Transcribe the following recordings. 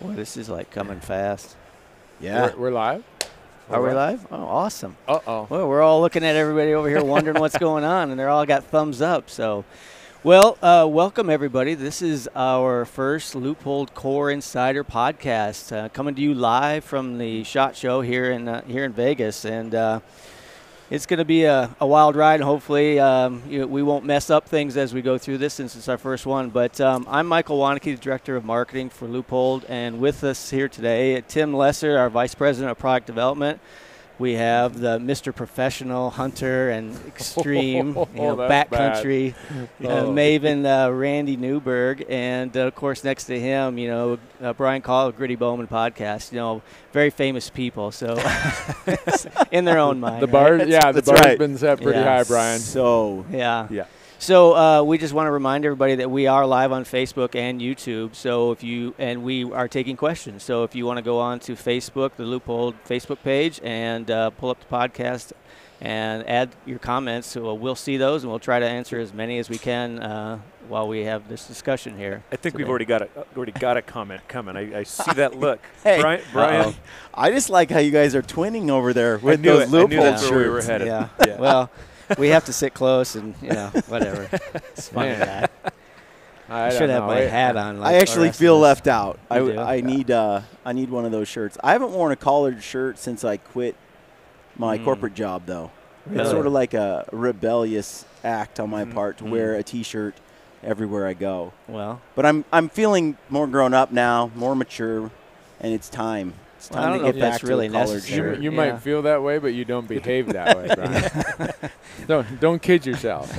Boy, this is like coming fast. Yeah. We're, we're live. Are we live? Oh, awesome. Uh oh. Well, we're all looking at everybody over here wondering what's going on, and they're all got thumbs up. So, well, uh, welcome everybody. This is our first Leupold Core Insider podcast, uh, coming to you live from the Shot Show here in uh, here in Vegas, and uh, it's going to be a, a wild ride. And hopefully, um, you know, we won't mess up things as we go through this, since it's our first one. But um, I'm Michael Wunnicke, the director of marketing for Leupold, and with us here today, Tim Lesser, our vice president of product development. We have the Mr. Professional Hunter and Extreme, you know, That's backcountry uh, Oh. Maven uh, Randy Newberg, and uh, of course next to him, you know, uh, Brian Call of Gritty Bowmen podcast. You know, very famous people. So in their own mind. The right? bar, yeah, the that's bar's right. been set pretty Yeah. high, Brian. So Yeah. Yeah. So uh, we just want to remind everybody that we are live on Facebook and YouTube. So if you and we are taking questions. So if you want to go on to Facebook, the Leupold Facebook page, and uh, pull up the podcast and add your comments, so we'll see those and we'll try to answer as many as we can uh, while we have this discussion here. I think we've already got a already got a comment coming. I, I see that look. Hey. Brian, Brian Uh-oh. I just like how you guys are twinning over there I with knew those it. I knew Leupold that's where we were shirts. headed. Yeah. Yeah. Well, we have to sit close and you know whatever. It's funny Man. that. I I should have know. my It- hat on. Like I actually feel left out. I, do? I need uh, I need one of those shirts. I haven't worn a collared shirt since I quit my Mm. corporate job though. Really? It's sort of like a rebellious act on my Mhm. part to Mm. wear a t-shirt everywhere I go. Well, But I'm I'm feeling more grown up now, more mature, and it's time. It's Well, I time don't to know get if back that's to really a necessary. You, you Yeah. might feel that way, but you don't behave that way, Brian. don't don't kid yourself.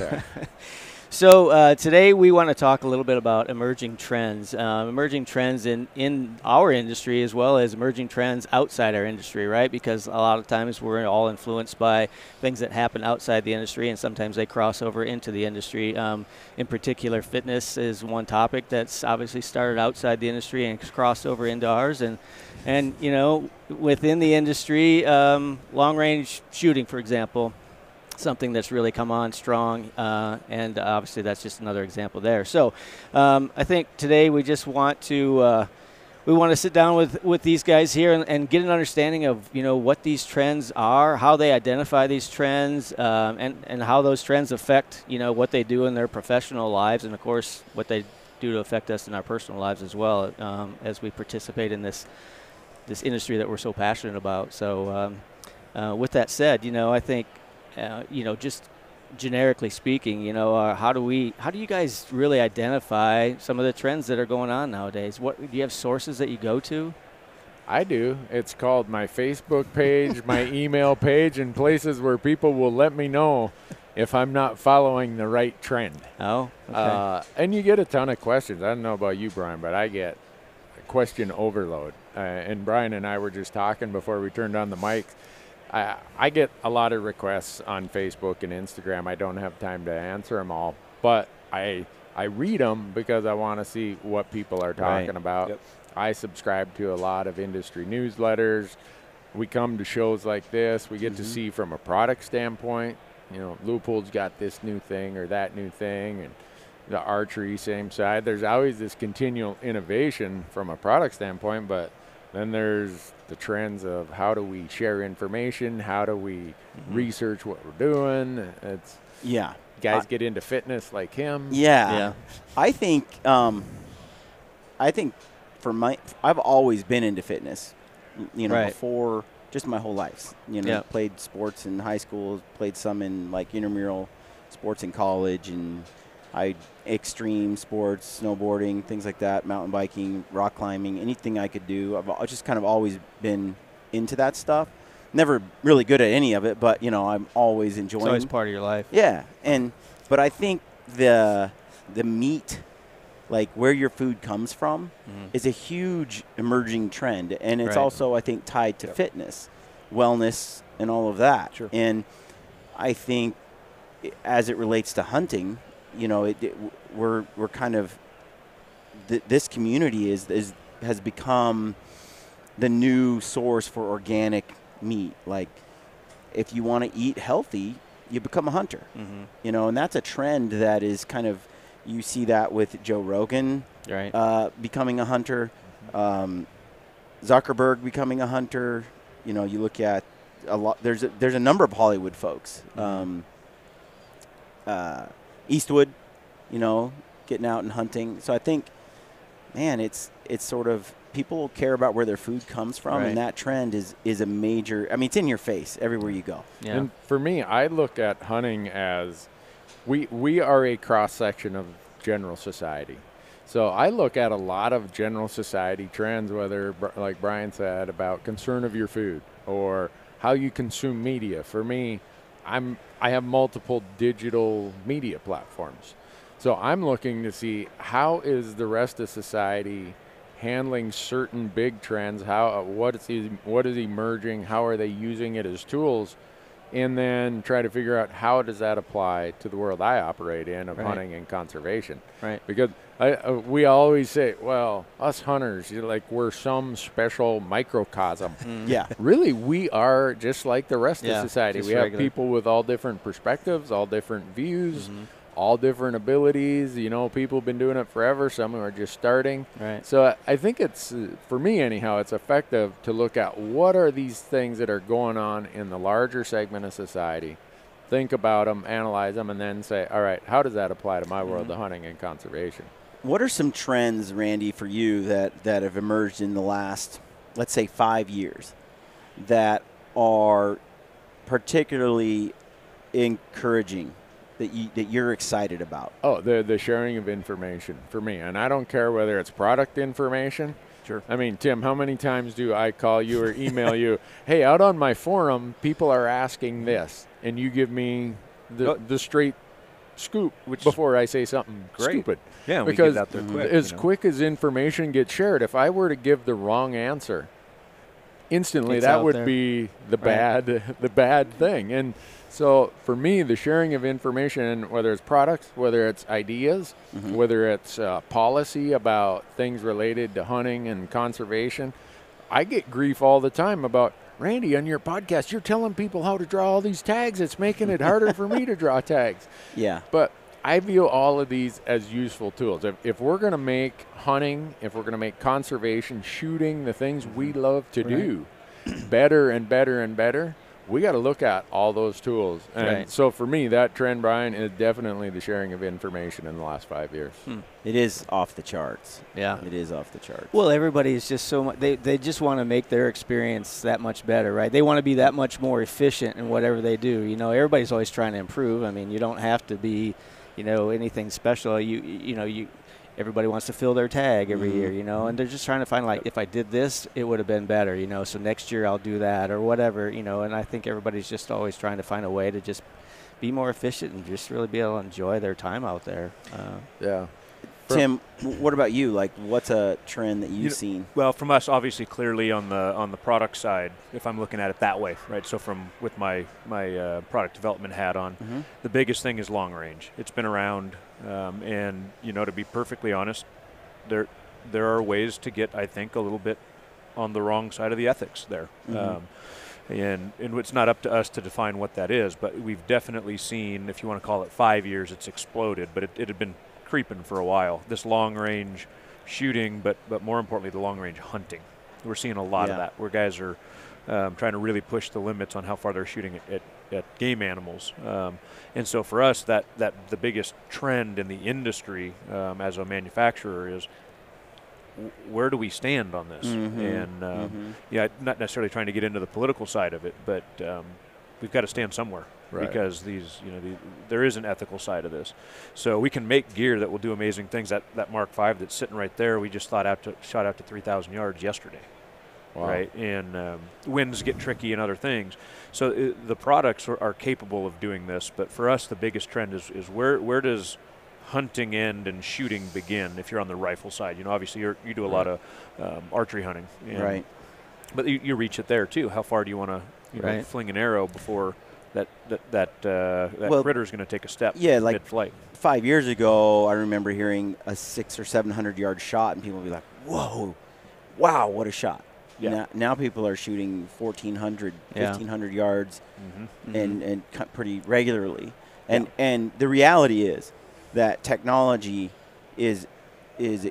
So uh, today we want to talk a little bit about emerging trends, um, emerging trends in, in our industry as well as emerging trends outside our industry, right? Because a lot of times we're all influenced by things that happen outside the industry, and sometimes they cross over into the industry. Um, in particular, fitness is one topic that's obviously started outside the industry and crossed over into ours, and and you know within the industry, um, long range shooting, for example something that's really come on strong, uh, and obviously that's just another example there. So, um, I think today we just want to uh, we want to sit down with with these guys here and, and get an understanding of you know what these trends are, how they identify these trends, um, and and how those trends affect you know what they do in their professional lives, and of course what they do to affect us in our personal lives as well um, as we participate in this this industry that we're so passionate about. So, um, uh, with that said, you know I think uh, you know, just generically speaking, you know, uh, how do we, how do you guys really identify some of the trends that are going on nowadays? What do you have sources that you go to? I do. It's called my Facebook page, my email page, and places where people will let me know if I'm not following the right trend. Oh, okay. Uh, and you get a ton of questions. I don't know about you, Brian, but I get question overload. Uh, and Brian and I were just talking before we turned on the mic. I, I get a lot of requests on Facebook and Instagram. I don't have time to answer them all, but I I read them because I want to see what people are talking Right. about. Yep. I subscribe to a lot of industry newsletters. We come to shows like this. We get to Mhm. see from a product standpoint. You know, Leupold's got this new thing or that new thing, and the archery same side. There's always this continual innovation from a product standpoint, but then there's the trends of how do we share information, how do we research what we're doing. It's Yeah. guys I- get into fitness like him. Yeah. Yeah. I think um, I think for my I've always been into fitness. You know, Right. before just my whole life. You know, Yeah. played sports in high school, played some in like intramural sports in college and I extreme sports, snowboarding, things like that, mountain biking, rock climbing, anything I could do. I've just kind of always been into that stuff. Never really good at any of it, but you know, I'm always enjoying it's always part of your life. yeah, and but I think the the meat, like where your food comes from, Mhm. is a huge emerging trend, and it's Right. also I think tied to fitness, wellness, and all of that. Sure. And I think as it relates to hunting, you know, it, it, we're we're kind of th- this community is is has become the new source for organic meat. Like, if you want to eat healthy, you become a hunter. Mm-hmm. You know, and that's a trend that is kind of you see that with Joe Rogan Right. uh, becoming a hunter. Um, Zuckerberg becoming a hunter. You know, you look at a lot. There's a, there's a number of Hollywood folks. Um, uh, Eastwood, you know, getting out and hunting. So I think, man, it's it's sort of people care about where their food comes from, Right. and that trend is is a major. I mean, it's in your face everywhere you go. Yeah. And for me, I look at hunting as we we are a cross section of general society. So I look at a lot of general society trends, whether like Brian said about concern of your food or how you consume media. For me, I'm I have multiple digital media platforms. So I'm looking to see how is the rest of society handling certain big trends, how what is what is emerging, how are they using it as tools, and then try to figure out how does that apply to the world I operate in of Right. hunting and conservation. right. Because I, uh, we always say, well, us hunters, you're like we're some special microcosm. Yeah. Really, we are just like the rest Yeah, of society. just We have people with all different perspectives, all different views, Mhm. All different abilities. You know, people have been doing it forever. Some are just starting. Right. So I- I think it's, uh, for me anyhow, it's effective to look at what are these things that are going on in the larger segment of society, think about them, analyze them, and then say, all right, how does that apply to my world Mm-hmm. of hunting and conservation? What are some trends, Randy, for you that, that have emerged in the last, let's say, five years that are particularly encouraging that you that you're excited about? Oh, the the sharing of information for me, and I don't care whether it's product information. Sure. I mean, Tim, how many times do I call you or email you? Hey, out on my forum, people are asking this, and you give me the Oh. the straight scoop Which- before I say something Great. stupid. Yeah, we because get out there quick. as you know. quick as information gets shared, if I were to give the wrong answer, instantly It's that would there. be the Right. bad the bad thing. And so for me, the sharing of information, whether it's products, whether it's ideas, Mm-hmm. whether it's uh, policy about things related to hunting and conservation, I get grief all the time about. Randy, on your podcast, you're telling people how to draw all these tags. It's making it harder for me to draw tags. Yeah. But I view all of these as useful tools. If, if we're going to make hunting, if we're going to make conservation, shooting, the things we love to do better and better and better, we got to look at all those tools. And Right. so for me, that trend, Brian, is definitely the sharing of information in the last five years. Hmm. It is off the charts. Yeah. It is off the charts. Well, everybody is just so much. They, they just want to make their experience that much better, right? They want to be that much more efficient in whatever they do. You know, everybody's always trying to improve. I mean, you don't have to be, you know, anything special. You you know you. Everybody wants to fill their tag every Mhm. year, you know, and they're just trying to find like, if I did this, it would have been better, you know. So next year I'll do that or whatever, you know. And I think everybody's just always trying to find a way to just be more efficient and just really be able to enjoy their time out there. Uh, Yeah. Tim, what about you? Like, what's a trend that you've You know- seen? Well, from us, obviously, clearly on the on the product side, if I'm looking at it that way, right? So from with my my uh, product development hat on, Mhm. the biggest thing is long range. It's been around, um, and you know, to be perfectly honest, there there are ways to get, I think, a little bit on the wrong side of the ethics there. Mhm. Um, and, and it's not up to us to define what that is, but we've definitely seen, if you want to call it five years, it's exploded, but it, it had been creeping for a while. This long range shooting, but, but more importantly, the long range hunting. We're seeing a lot of that where guys are um, trying to really push the limits on how far they're shooting at, at, at game animals. Um, and so for us, that, that the biggest trend in the industry um, as a manufacturer is w- where do we stand on this? Mhm. And um, Mhm. yeah, not necessarily trying to get into the political side of it, but um, we've got to stand somewhere Right. because these, you know, the, there is an ethical side of this. So we can make gear that will do amazing things. That that Mark V that's sitting right there, we just thought out to shot out to 3,000 yards yesterday, Wow. right? And um, winds get tricky and other things. So uh the products are, are capable of doing this, but for us, the biggest trend is is where where does hunting end and shooting begin if you're on the rifle side. You know, obviously you're, you do a lot of um, archery hunting. Right. But you, you reach it there too. How far do you want to Right. fling an arrow before that that that, uh, that Well, critter is going to take a step yeah, like- mid-flight? Five years ago, I remember hearing a six or seven hundred yard shot, and people would be like, "Whoa, wow, what a shot!" Yeah. Now, now people are shooting 1,400, Yeah. 1,500 yards, Mm-hmm. and and cut pretty regularly. And and the reality is that technology is is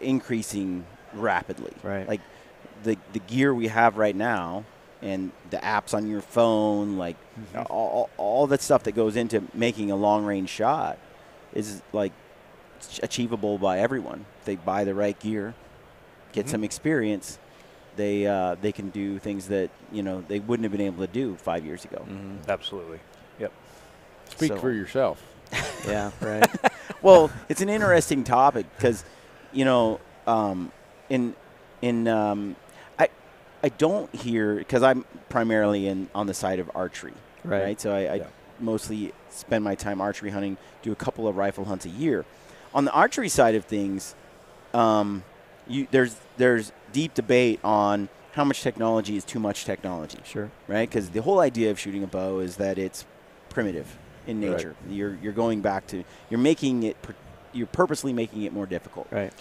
increasing rapidly. Right. Like the the gear we have right now and the apps on your phone, like Mm-hmm. all, all, that stuff that goes into making a long range shot is like achievable by everyone. If they buy the right gear, get Mhm. some experience, they uh, they can do things that you know they wouldn't have been able to do five years ago. Mhm. Absolutely. Yep. Speak So- for yourself. Yeah. Right. well, it's an interesting topic because, you know, um, in in um, I I don't hear because I'm primarily in on the side of archery, Right. right? So I, I Yeah. mostly spend my time archery hunting, do a couple of rifle hunts a year. On the archery side of things, um, you, there's there's deep debate on how much technology is too much technology Sure. right? Because the whole idea of shooting a bow is that it's primitive in nature. Right. You're you're going back to you're making it you're purposely making it more difficult. Right.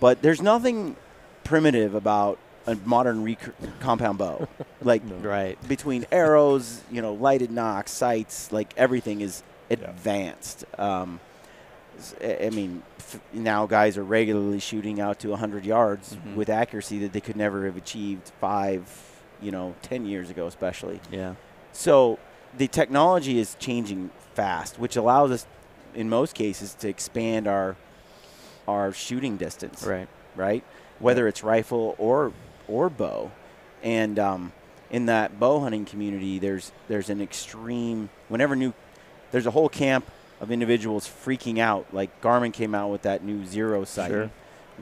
But there's nothing primitive about a modern rec- compound bow. like Right. between arrows, you know, lighted nocks, sights, like everything is advanced. Um, s- I I mean, now guys are regularly shooting out to 100 yards Mhm. with accuracy that they could never have achieved five, you know, 10 years ago, especially. Yeah. So the technology is changing fast, which allows us, in most cases, to expand our our shooting distance Right. right? Whether it's rifle or or bow, and um, in that bow hunting community, there's there's an extreme. Whenever new, there's a whole camp of individuals freaking out. Like Garmin came out with that new Xero sight, Sure.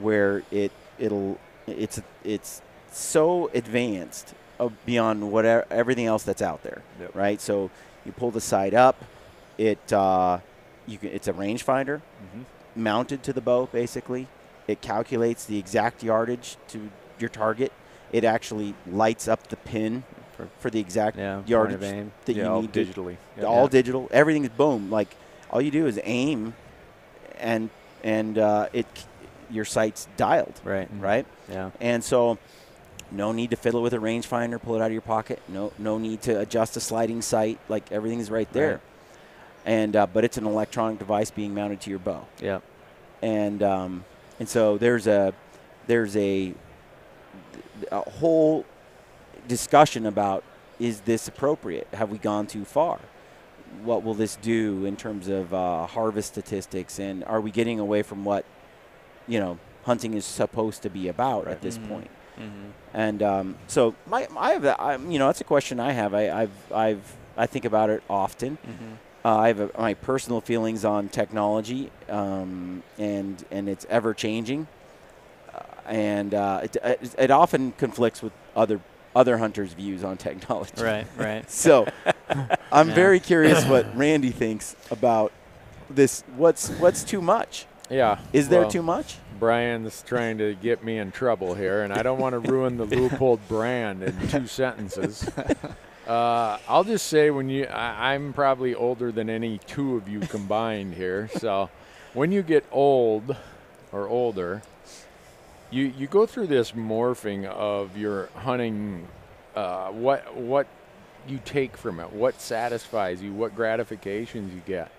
where it it'll it's it's so advanced beyond whatever everything else that's out there, Yep. right? So you pull the sight up, it uh, you can it's a rangefinder Mm-hmm. mounted to the bow basically. It calculates the exact yardage to your target. It actually lights up the pin For- for the exact Yeah. yardage that yeah, you need to digitally. all Yeah. digital. Everything is boom. Like all you do is aim, and and uh, it your sight's dialed, Right. right? Yeah. And so, no need to fiddle with a rangefinder, pull it out of your pocket. No no need to adjust a sliding sight. Like everything's right there. Right. And uh, but it's an electronic device being mounted to your bow Yeah. and um, and so there's a there's a a whole discussion about is this appropriate? Have we gone too far? What will this do in terms of uh, harvest statistics, and are we getting away from what you know hunting is supposed to be about at this Mhm. point? Mm-hmm. And um, so my I have a, I, you know that's a question I have. I, I've I've I think about it often. Mm-hmm. Uh, I have a, my personal feelings on technology, um, and and it's ever changing, uh, and uh, it, it it often conflicts with other other hunters' views on technology. Right. Right. So I'm Yeah. very curious what Randy thinks about this. What's what's too much? Yeah. Is there well, too much? Brian's trying to get me in trouble here, and I don't want to ruin the Leupold brand in two sentences. Uh, I'll just say when you, I, I'm probably older than any two of you combined here. So when you get old or older, you you go through this morphing of your hunting, uh, what what you take from it, what satisfies you, what gratifications you get,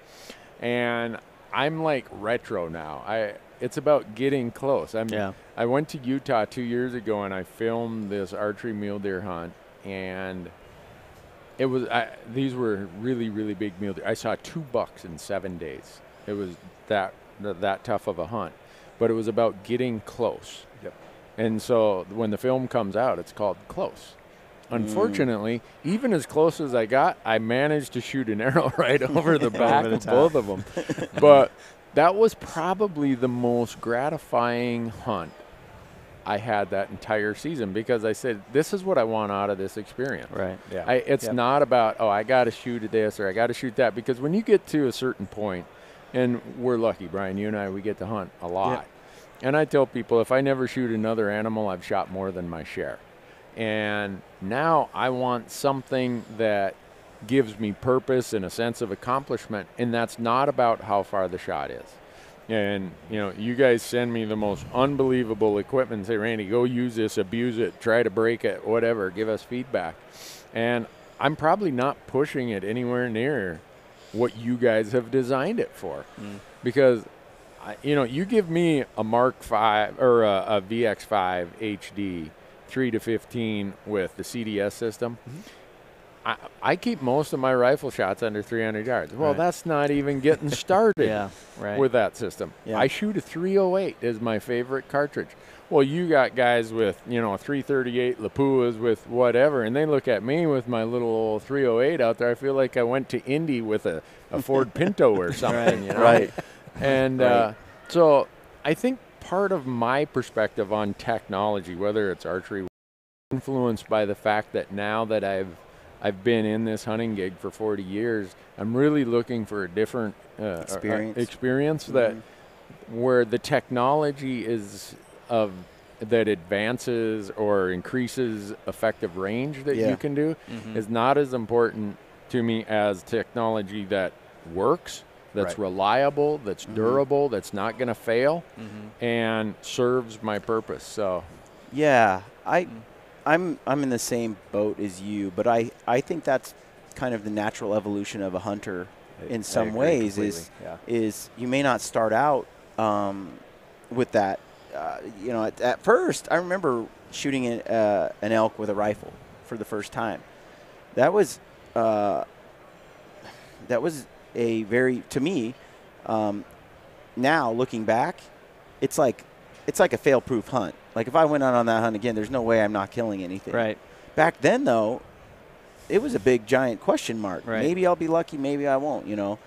and I'm like retro now. I it's about getting close. I'm Yeah. I went to Utah two years ago and I filmed this archery mule deer hunt, and it was I, these were really really big mule deer. I saw two bucks in seven days. It was that that, that tough of a hunt, but it was about getting close. Yep. And so when the film comes out, it's called Close. Unfortunately, even as close as I got, I managed to shoot an arrow right over the back Over the of both of them. but that was probably the most gratifying hunt I had that entire season because I said, "This is what I want out of this experience." Right. Yeah. I, it's Yep. not about oh I got to shoot at this or I got to shoot that because when you get to a certain point, and we're lucky, Brian, you and I, we get to hunt a lot. And I tell people if I never shoot another animal, I've shot more than my share. And now I want something that gives me purpose and a sense of accomplishment, and that's not about how far the shot is. And you know, you guys send me the most unbelievable equipment and say, Randy, go use this, abuse it, try to break it, whatever, give us feedback. And I'm probably not pushing it anywhere near what you guys have designed it for. Mm. Because I, you know, you give me a Mark Five or a, a VX5 HD, three to fifteen with the CDS system. Mm-hmm. I, I keep most of my rifle shots under 300 yards. Well, Right. that's not even getting started Yeah, right. with that system. Yeah. I shoot a 308 is my favorite cartridge. Well, you got guys with, you know, a 338 Lapuas with whatever, and they look at me with my little old 308 out there. I feel like I went to Indy with a, a Ford Pinto or something, you know? Right. And uh, so I think part of my perspective on technology, whether it's archery, influenced by the fact that now that I've I've been in this hunting gig for 40 years, I'm really looking for a different uh, uh, Experience. experience that Mhm. where the technology is of that advances or increases effective range that Yeah. you can do Mhm. is not as important to me as technology that works, that's Right. reliable, that's Mhm. durable, that's not going to fail, Mhm. and serves my purpose. So, Yeah, I, Mm. I'm I'm in the same boat as you, but I I think that's kind of the natural evolution of a hunter. In some ways, completely. is yeah. is you may not start out um, with that. Uh, you know, at, at first, I remember shooting an, uh, an elk with a rifle for the first time. That was uh, that was a very to me. Um, now looking back, it's like it's like a fail-proof hunt. Like if I went out on that hunt again, there's no way I'm not killing anything. Right. Back then, though, it was a big giant question mark. Right. Maybe I'll be lucky, maybe I won't. You know,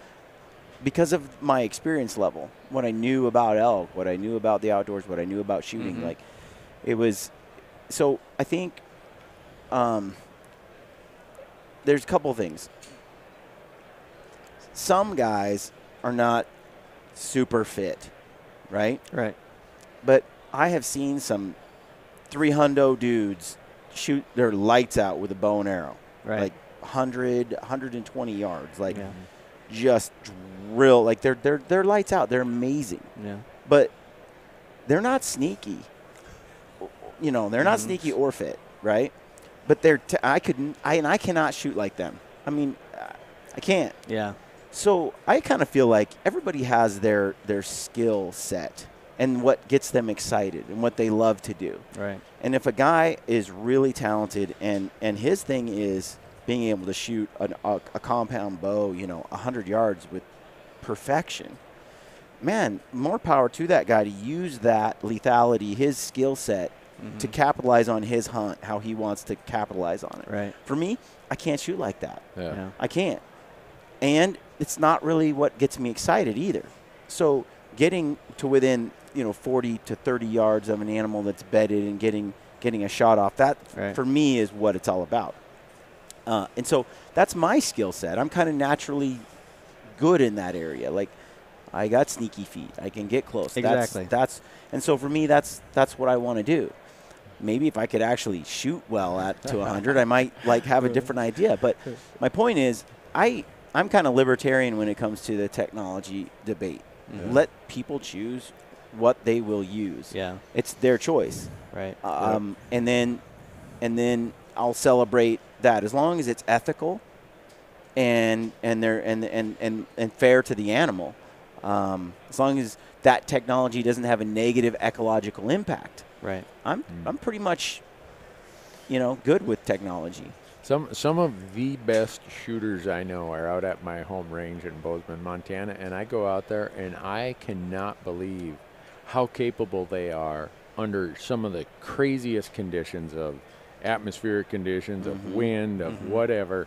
because of my experience level, what I knew about elk, what I knew about the outdoors, what I knew about shooting. Mhm. Like, it was. So I think um, there's a couple things. Some guys are not super fit, right? Right. But I have seen some three hundo dudes shoot their lights out with a bow and arrow, Right. like 100, 120 yards, like yeah. just drill. Like they're they're they're lights out. They're amazing, Yeah. but they're not sneaky. You know, they're not Mhm. sneaky or fit, right? But they're t- I couldn't I and I cannot shoot like them. I mean, I can't. Yeah. So I kind of feel like everybody has their their skill set and what gets them excited and what they love to do. Right. And if a guy is really talented and and his thing is being able to shoot an, a, a compound bow, you know, 100 yards with perfection, man, more power to that guy to use that lethality, his skill set, to Mhm. capitalize on his hunt, how he wants to capitalize on it. Right. For me, I can't shoot like that. Yeah. Yeah. I can't. And it's not really what gets me excited either. So getting to within, you know, 40 to 30 yards of an animal that's bedded and getting getting a shot off, that Right. for me is what it's all about. Uh, and so that's my skill set. I'm kind of naturally good in that area. Like I got sneaky feet. I can get close. Exactly. That's, that's and so for me that's that's what I want to do. Maybe if I could actually shoot well at to 100, I might like have a different idea. But my point is, I I'm kind of libertarian when it comes to the technology debate. Mhm. Let people choose what they will use. Yeah. It's their choice. Right. Um, and then and then I'll celebrate that as long as it's ethical and and they're and and and, and fair to the animal. Um, as long as that technology doesn't have a negative ecological impact, Right. I'm Mm. I'm pretty much you know good with technology. Some some of the best shooters I know are out at my home range in Bozeman, Montana, and I go out there and I cannot believe how capable they are under some of the craziest conditions of atmospheric conditions, Mhm. of wind, of Mhm. whatever.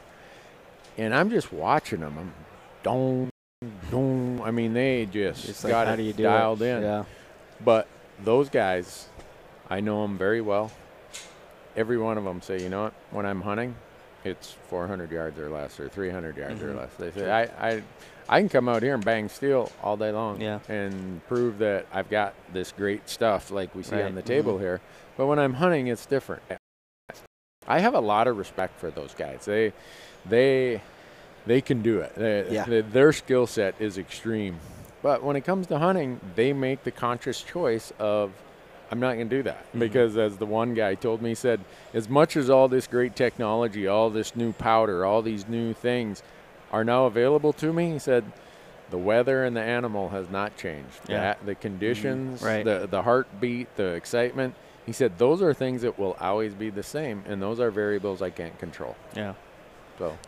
And I'm just watching them. I'm don't. I mean, they just It's like, got how it you dialed it? in. Yeah. But those guys, I know them very well. Every one of them say, you know what? When I'm hunting, it's 400 yards or less, or 300 yards Mhm. or less. They say, I, I, I can come out here and bang steel all day long, Yeah. and prove that I've got this great stuff like we see Right. on the table here. But when I'm hunting, it's different. I have a lot of respect for those guys. They, they, they can do it. They, Yeah. they- their skill set is extreme. But when it comes to hunting, they make the conscious choice of, I'm not going to do that. Mhm. Because as the one guy told me, he said, as much as all this great technology, all this new powder, all these new things are now available to me, he said, the weather and the animal has not changed. Yeah. The, the conditions, Right. the the heartbeat, the excitement. He said those are things that will always be the same, and those are variables I can't control. Yeah.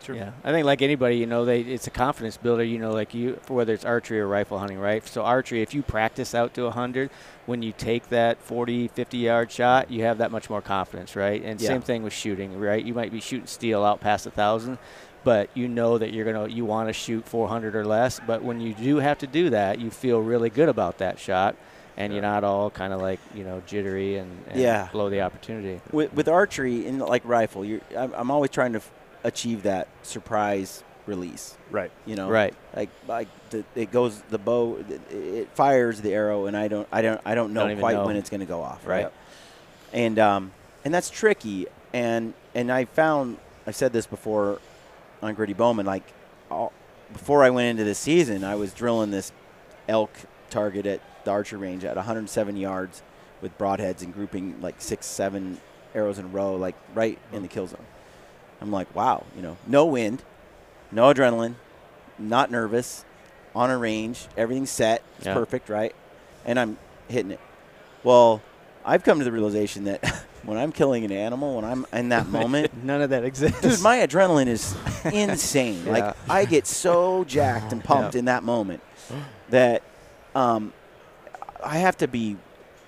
So Yeah, I think like anybody, you know, they it's a confidence builder. You know, like you for whether it's archery or rifle hunting, right? So archery, if you practice out to a 100, when you take that 40, 50 yard shot, you have that much more confidence, right? And Yeah. same thing with shooting, right? You might be shooting steel out past a thousand, but you know that you're gonna you want to shoot 400 or less. But when you do have to do that, you feel really good about that shot. And you're not all kind of like you know jittery and, and Yeah. blow the opportunity. with, with archery and like rifle, you're, I'm, I'm always trying to f- achieve that surprise release. Right. You know, Right. Like like the, it goes the bow, it, it fires the arrow, and I don't I don't I don't know Don't quite know. when it's going to go off. Right. Right. And um and that's tricky. And and I found I've said this before on Gritty Bowmen. Like all, before I went into the season, I was drilling this elk target at the archery range at 107 yards with broadheads and grouping like six, seven arrows in a row, like right in the kill zone. I'm like, wow, you know, no wind, no adrenaline, not nervous, on a range, everything's set, it's Yeah. perfect, right? And I'm hitting it. Well, I've come to the realization that when I'm killing an animal, when I'm in that moment, None of that exists. dude, my adrenaline is insane. Yeah. Like I get so jacked and pumped Yeah. in that moment that um, I have to be,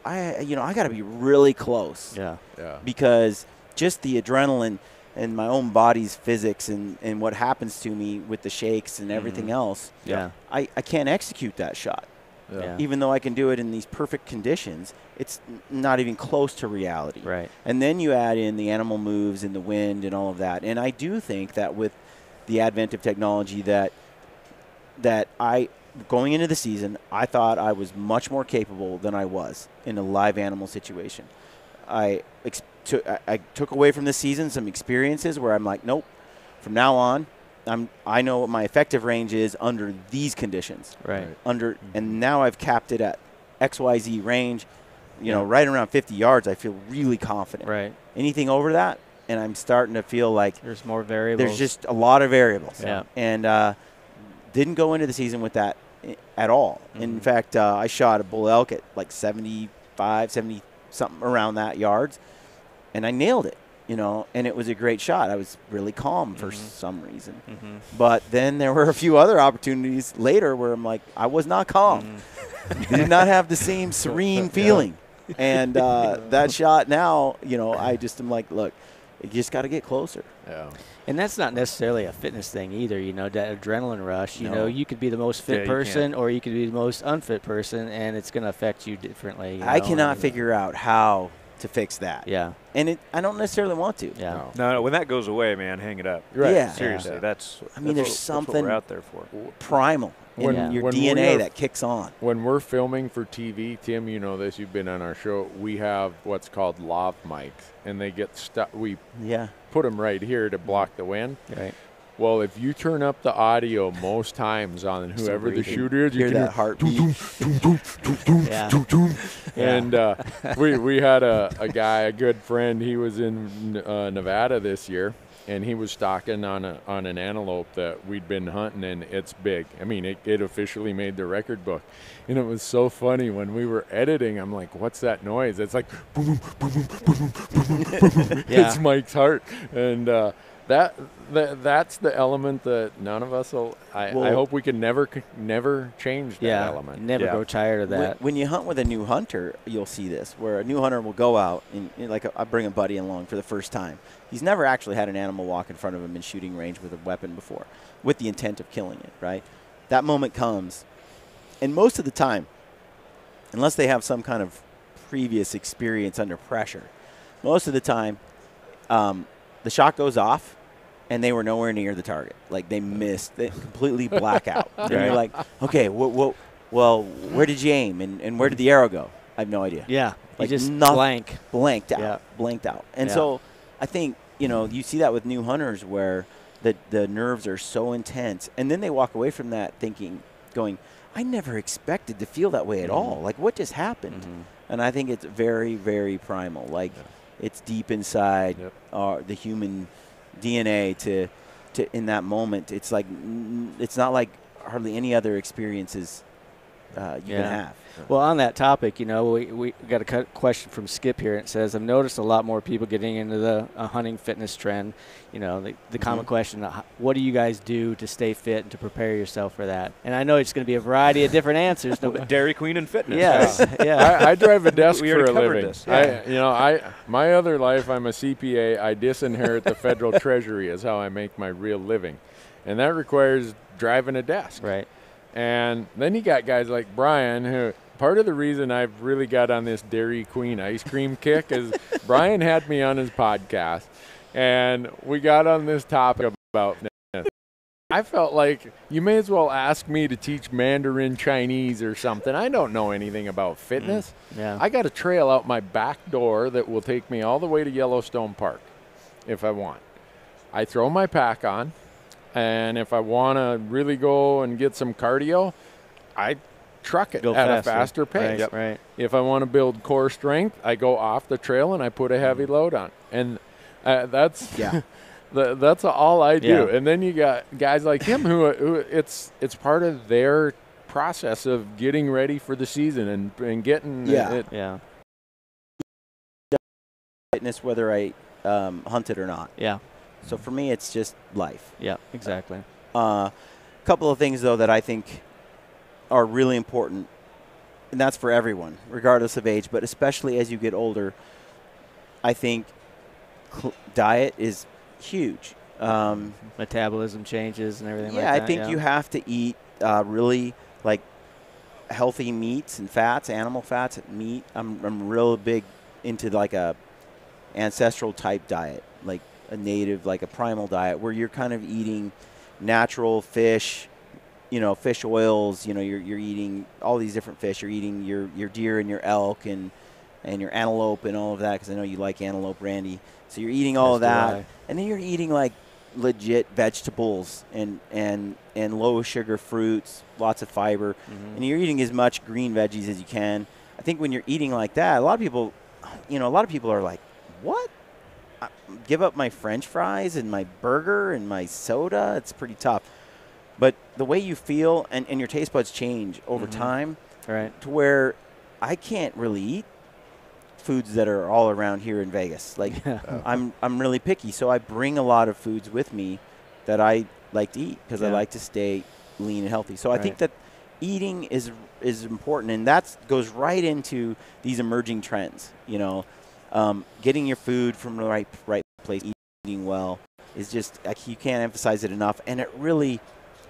I you know, I got to be really close yeah. yeah, because just the adrenaline and my own body's physics and, and what happens to me with the shakes and mm-hmm. everything else, Yeah. I, I can't execute that shot. yeah. Yeah. Even though I can do it in these perfect conditions, it's not even close to reality. Right. And then you add in the animal moves and the wind and all of that. And I do think that with the advent of technology that that I going into the season, I thought I was much more capable than I was in a live animal situation. I ex- took I, I took away from this season some experiences where I'm like, nope. From now on, I'm I know what my effective range is under these conditions Right. Right. under and now I've capped it at XYZ range, you know, right around 50 yards, I feel really confident. Right. Anything over that, and I'm starting to feel like There's more variables. there's just a lot of variables. Yeah. And uh, didn't go into the season with that at all. In Mhm. fact, uh, I shot a bull elk at like 75, 70 something around that yards, and I nailed it. You know, and it was a great shot. I was really calm for Mhm. some reason. Mhm. But then there were a few other opportunities later where I'm like, I was not calm Mhm. did not have the same serene feeling. And uh, that shot now, you know, I just am like, look, you just got to get closer. yeah. And that's not necessarily a fitness thing either, you know, that adrenaline rush. You No. know, you could be the most Yeah, fit you person or you could be the most unfit person, and it's going to affect you differently. you I know, cannot and- figure out how to fix that. Yeah, And it, I don't necessarily want to. yeah. No. No, no, when that goes away, man, hang it up. Right. Yeah. Seriously, Yeah. that's. I mean, that's there's what- that's something- what we're out there for. Primal in When- your when DNA are- that kicks on. When we're filming for TV, Tim, you know this. You've been on our show. We have what's called lav mics, and they get stuck. We Yeah. put them right here to block the wind. Right. Well, if you turn up the audio most times on whoever the shooter is, you Hear can that heartbeat. And uh, we we had a, a guy, a good friend. He was in uh, Nevada this year, and he was stalking on a on an antelope that we'd been hunting, and it's big. I mean, it, it officially made the record book, and it was so funny when we were editing. I'm like, "What's that noise?" It's like boom, boom, boom, boom, boom, boom, boom. Yeah. It's Mike's heart, and uh, that, that that's the element that none of us will. I, I hope we can never never change that Yeah. element. Never Yeah. grow tired of When, that. when you hunt with a new hunter, you'll see this, where a new hunter will go out and, and like I bring a buddy along for the first time. He's never actually had an animal walk in front of him in shooting range with a weapon before, with the intent of killing it. Right? That moment comes, and most of the time, unless they have some kind of previous experience under pressure, most of the time, um, the shot goes off, and they were nowhere near the target. Like they missed, they completely black out. And you're like, okay, wh- well, where did you aim, and, and where did the arrow go? I have no idea. yeah. like you just nothing. blank. Blanked out. Yeah. Blanked out. And Yeah. so I think you know you see that with new hunters where the the nerves are so intense, and then they walk away from that thinking, going, I never expected to feel that way at Mhm. all. Like what just happened? Mhm. And I think it's very, very primal. Like it's deep inside Yep. uh, the human DNA to, to in that moment. It's like it's not like hardly any other experiences uh, you Yeah. can have. Well, on that topic, you know, we, we got a question from Skip here. It says, I've noticed a lot more people getting into the uh, hunting fitness trend. You know, the, the common Mhm. question, uh, what do you guys do to stay fit and to prepare yourself for that? And I know it's going to be a variety of different answers. No, but Dairy Queen and fitness. yes, yeah. I, I drive a desk We for already a covered living. this, I, you know, I my other life, I'm a CPA. I disinherit the federal treasury is how I make my real living, and that requires driving a desk. right. And then you got guys like Brian, who part of the reason I've really got on this Dairy Queen ice cream kick is Brian had me on his podcast, and we got on this topic about fitness. I felt like you may as well ask me to teach Mandarin Chinese or something. I don't know anything about mm, fitness. Yeah. I got a trail out my back door that will take me all the way to Yellowstone Park if I want. I throw my pack on, and if I want to really go and get some cardio, I truck it Go at faster. a faster pace. Right, right. If I want to build core strength, I go off the trail and I put a heavy load on. And uh, that's Yeah. the, that's all I do. Yeah. And then you got guys like him who, who it's it's part of their process of getting ready for the season and, and getting Yeah. it, Yeah. Fitness, whether I um, hunt it or not. Yeah. So for me, it's just life. Yeah. Exactly. A uh, couple of things though that I think are really important, and that's for everyone, regardless of age, but especially as you get older. I think cl- diet is huge. Um, Metabolism changes and everything yeah, like that. I think you have to eat uh, really like healthy meats and fats, animal fats, meat. I'm I'm real big into like a ancestral type diet, a native, like a primal diet, where you're kind of eating natural fish, you know, fish oils. You know, you're you're eating all these different fish. You're eating your your deer and your elk and and your antelope and all of that because I know you like antelope, Randy. So you're eating all As of that, and then you're eating like legit vegetables and and and low sugar fruits, lots of fiber, Mhm. and you're eating as much green veggies as you can. I think when you're eating like that, a lot of people, you know, a lot of people are like, "What? I give up my French fries and my burger and my soda? It's pretty tough." But the way you feel and, and your taste buds change over Mhm. time Right. to where I can't really eat foods that are all around here in Vegas. Like Yeah. I'm I'm really picky, so I bring a lot of foods with me that I like to eat because I like to stay lean and healthy. So I think that eating is is important, and that goes right into these emerging trends. You know, um, getting your food from the right right place, eating well is just you can't emphasize it enough, and it really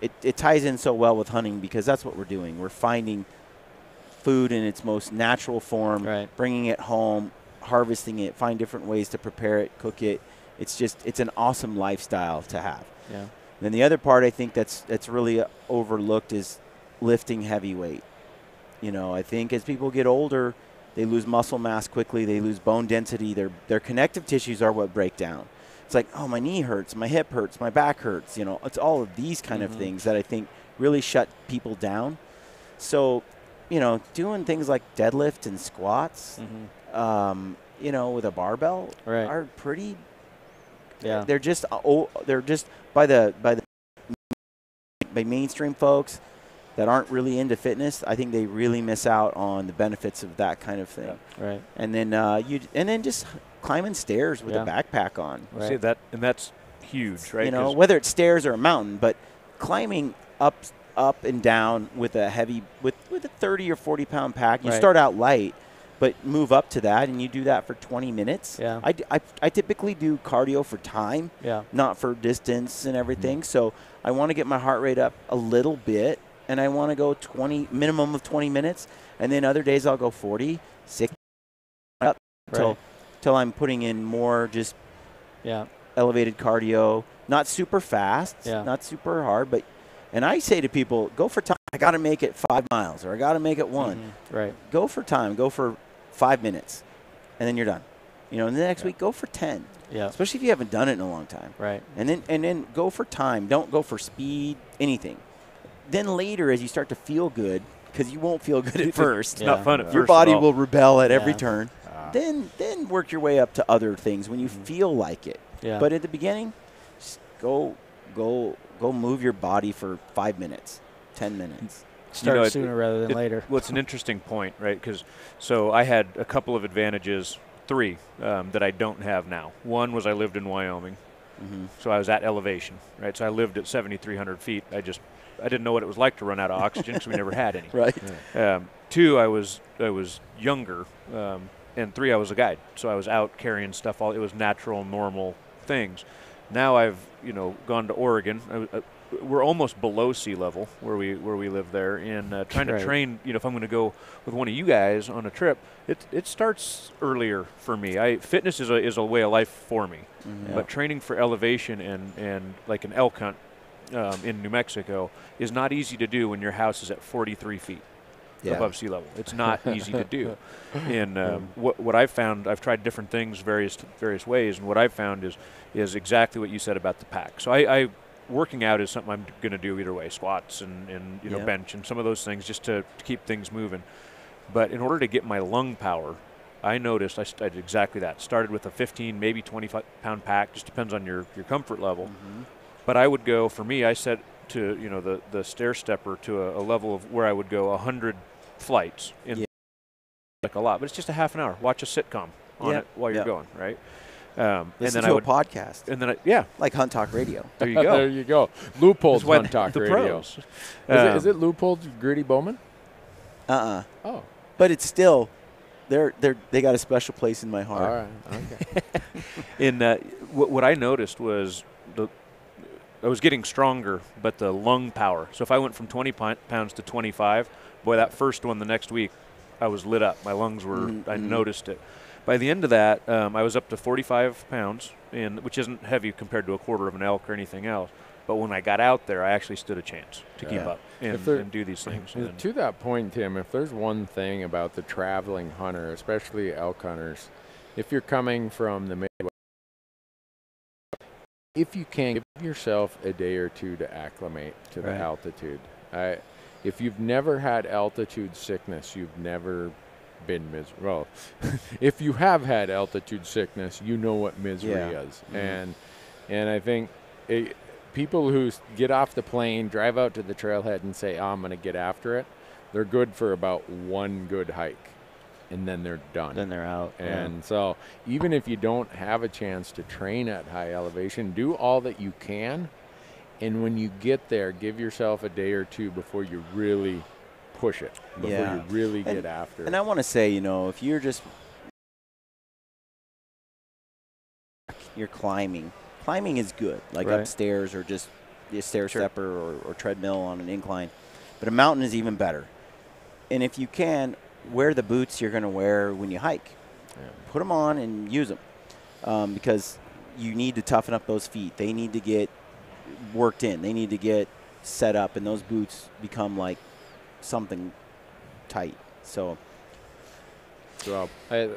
it, it ties in so well with hunting because that's what we're doing. We're finding food in its most natural form, Right. bringing it home, harvesting it, find different ways to prepare it, cook it. It's just it's an awesome lifestyle to have. Yeah. Then the other part I think that's that's really uh, overlooked is lifting heavy weight. You know, I think as people get older, they lose muscle mass quickly, they lose bone density, their their connective tissues are what break down. It's like, oh, my knee hurts, my hip hurts, my back hurts, you know. It's all of these kind of Mhm. things that I think really shut people down. So, you know, doing things like deadlift and squats, hmm um, you know, with a barbell Right. are pretty Yeah. they're just oh, they're just by the by the by mainstream folks that aren't really into fitness. I think they really miss out on the benefits of that kind of thing. Right. And then uh, you and then just climbing stairs with Yeah. a backpack on. Right. See that, and that's huge, right? You know, whether it's stairs or a mountain, but climbing up up and down with a heavy with with a 30 or 40 pound pack. You Right. start out light, but move up to that, and you do that for 20 minutes. Yeah. I, d- I- I typically do cardio for time Yeah. not for distance and everything. So I want to get my heart rate up a little bit, and I want to go 20 minimum of 20 minutes, and then other days I'll go 40, 60 up till Right. till I'm putting in more just Yeah. elevated cardio, not super fast, Yeah. not super hard, but. And I say to people, go for time. I got to make it five miles, or I got to make it one. Mhm. Right. Go for time. Go for five minutes, and then you're done. You know, and the next Yeah. week go for 10, Yeah. especially if you haven't done it in a long time Right. and then and then go for time. Don't go for speed, anything. Then later, as you start to feel good, because you won't feel good at first, it's Yeah. not fun at your first. at body all. will rebel at every turn. Ah. Then then work your way up to other things when you Mhm. feel like it. Yeah. But at the beginning, just go go go move your body for five minutes. 10 minutes. Start know, it- sooner rather than it- later. Well, it's an interesting point, right? Because so I had a couple of advantages, three um, that I don't have now. One was I lived in Wyoming, hmm so I was at elevation, right? So I lived at 7,300 feet. I just I didn't know what it was like to run out of oxygen because we never had any. Right. Um, two, I was I was younger, um, and three, I was a guide, so I was out carrying stuff. All it was natural, normal things. Now I've you know gone to Oregon. I, w- uh, we're almost below sea level where we where we live there, and uh, trying Right. to train. You know, if I'm going to go with one of you guys on a trip, it it starts earlier for me. I fitness is a is a way of life for me. Mhm. But training for elevation and, and like an elk hunt um, in New Mexico is not easy to do when your house is at 43 feet Yeah. above sea level. It's not easy to do. And um, what, what I've found, I've tried different things various various ways, and what I've found is is exactly what you said about the pack. So I, I working out is something I'm going to do either way, squats and, and you know Yeah. bench and some of those things just to, to keep things moving. But in order to get my lung power, I noticed I, I did exactly that. Started with a 15, maybe 25 pound pack, just depends on your, your comfort level. Mhm. But I would go for me. I set to you know the the stair stepper to a, a level of where I would go a hundred flights in Yeah. like a lot, but it's just a half an hour. Watch a sitcom on Yeah, it while you're yeah. going right. Um, and then to I would a podcast, and then I, yeah, like Hunt Talk Radio. there you go. there you go. Loopholes That's Hunt Talk the Radio. pros. Is, it, Um, is it Loopholes Gritty Bowmen? Uh-uh. Oh, But it's still, they're they're they got a special place in my heart. all right. Okay. in uh, what, what I noticed was the I was getting stronger, but the lung power. So if I went from 20 pi- pounds to 25, boy, that first one the next week, I was lit up. My lungs were. Mhm, I noticed it. By the end of that, um, I was up to 45 pounds, and which isn't heavy compared to a quarter of an elk or anything else. But when I got out there, I actually stood a chance to keep up and, there- and do these things. To that point, Tim, if there's one thing about the traveling hunter, especially elk hunters, if you're coming from the if you can give yourself a day or two to acclimate to the Right. altitude. I, if you've never had altitude sickness, you've never been miserable. Well, if you have had altitude sickness, you know what misery Yeah. is, Mhm. and and I think it, people who get off the plane, drive out to the trailhead, and say, oh, "I'm going to get after it," they're good for about one good hike, and then they're done. Then they're out. yeah. And so, even if you don't have a chance to train at high elevation, do all that you can. And when you get there, give yourself a day or two before you really push it, before Yeah. you really And- get after it. And. I want to say, you know, if you're just you're climbing, climbing is good, like Right. upstairs or just a stair Sure. stepper or, or treadmill on an incline. But a mountain is even better. And if you can, wear the boots you're going to wear when you hike. Yeah. Put them on and use them um, because you need to toughen up those feet. They need to get worked in. They need to get set up, and those boots become like something tight. So So, I,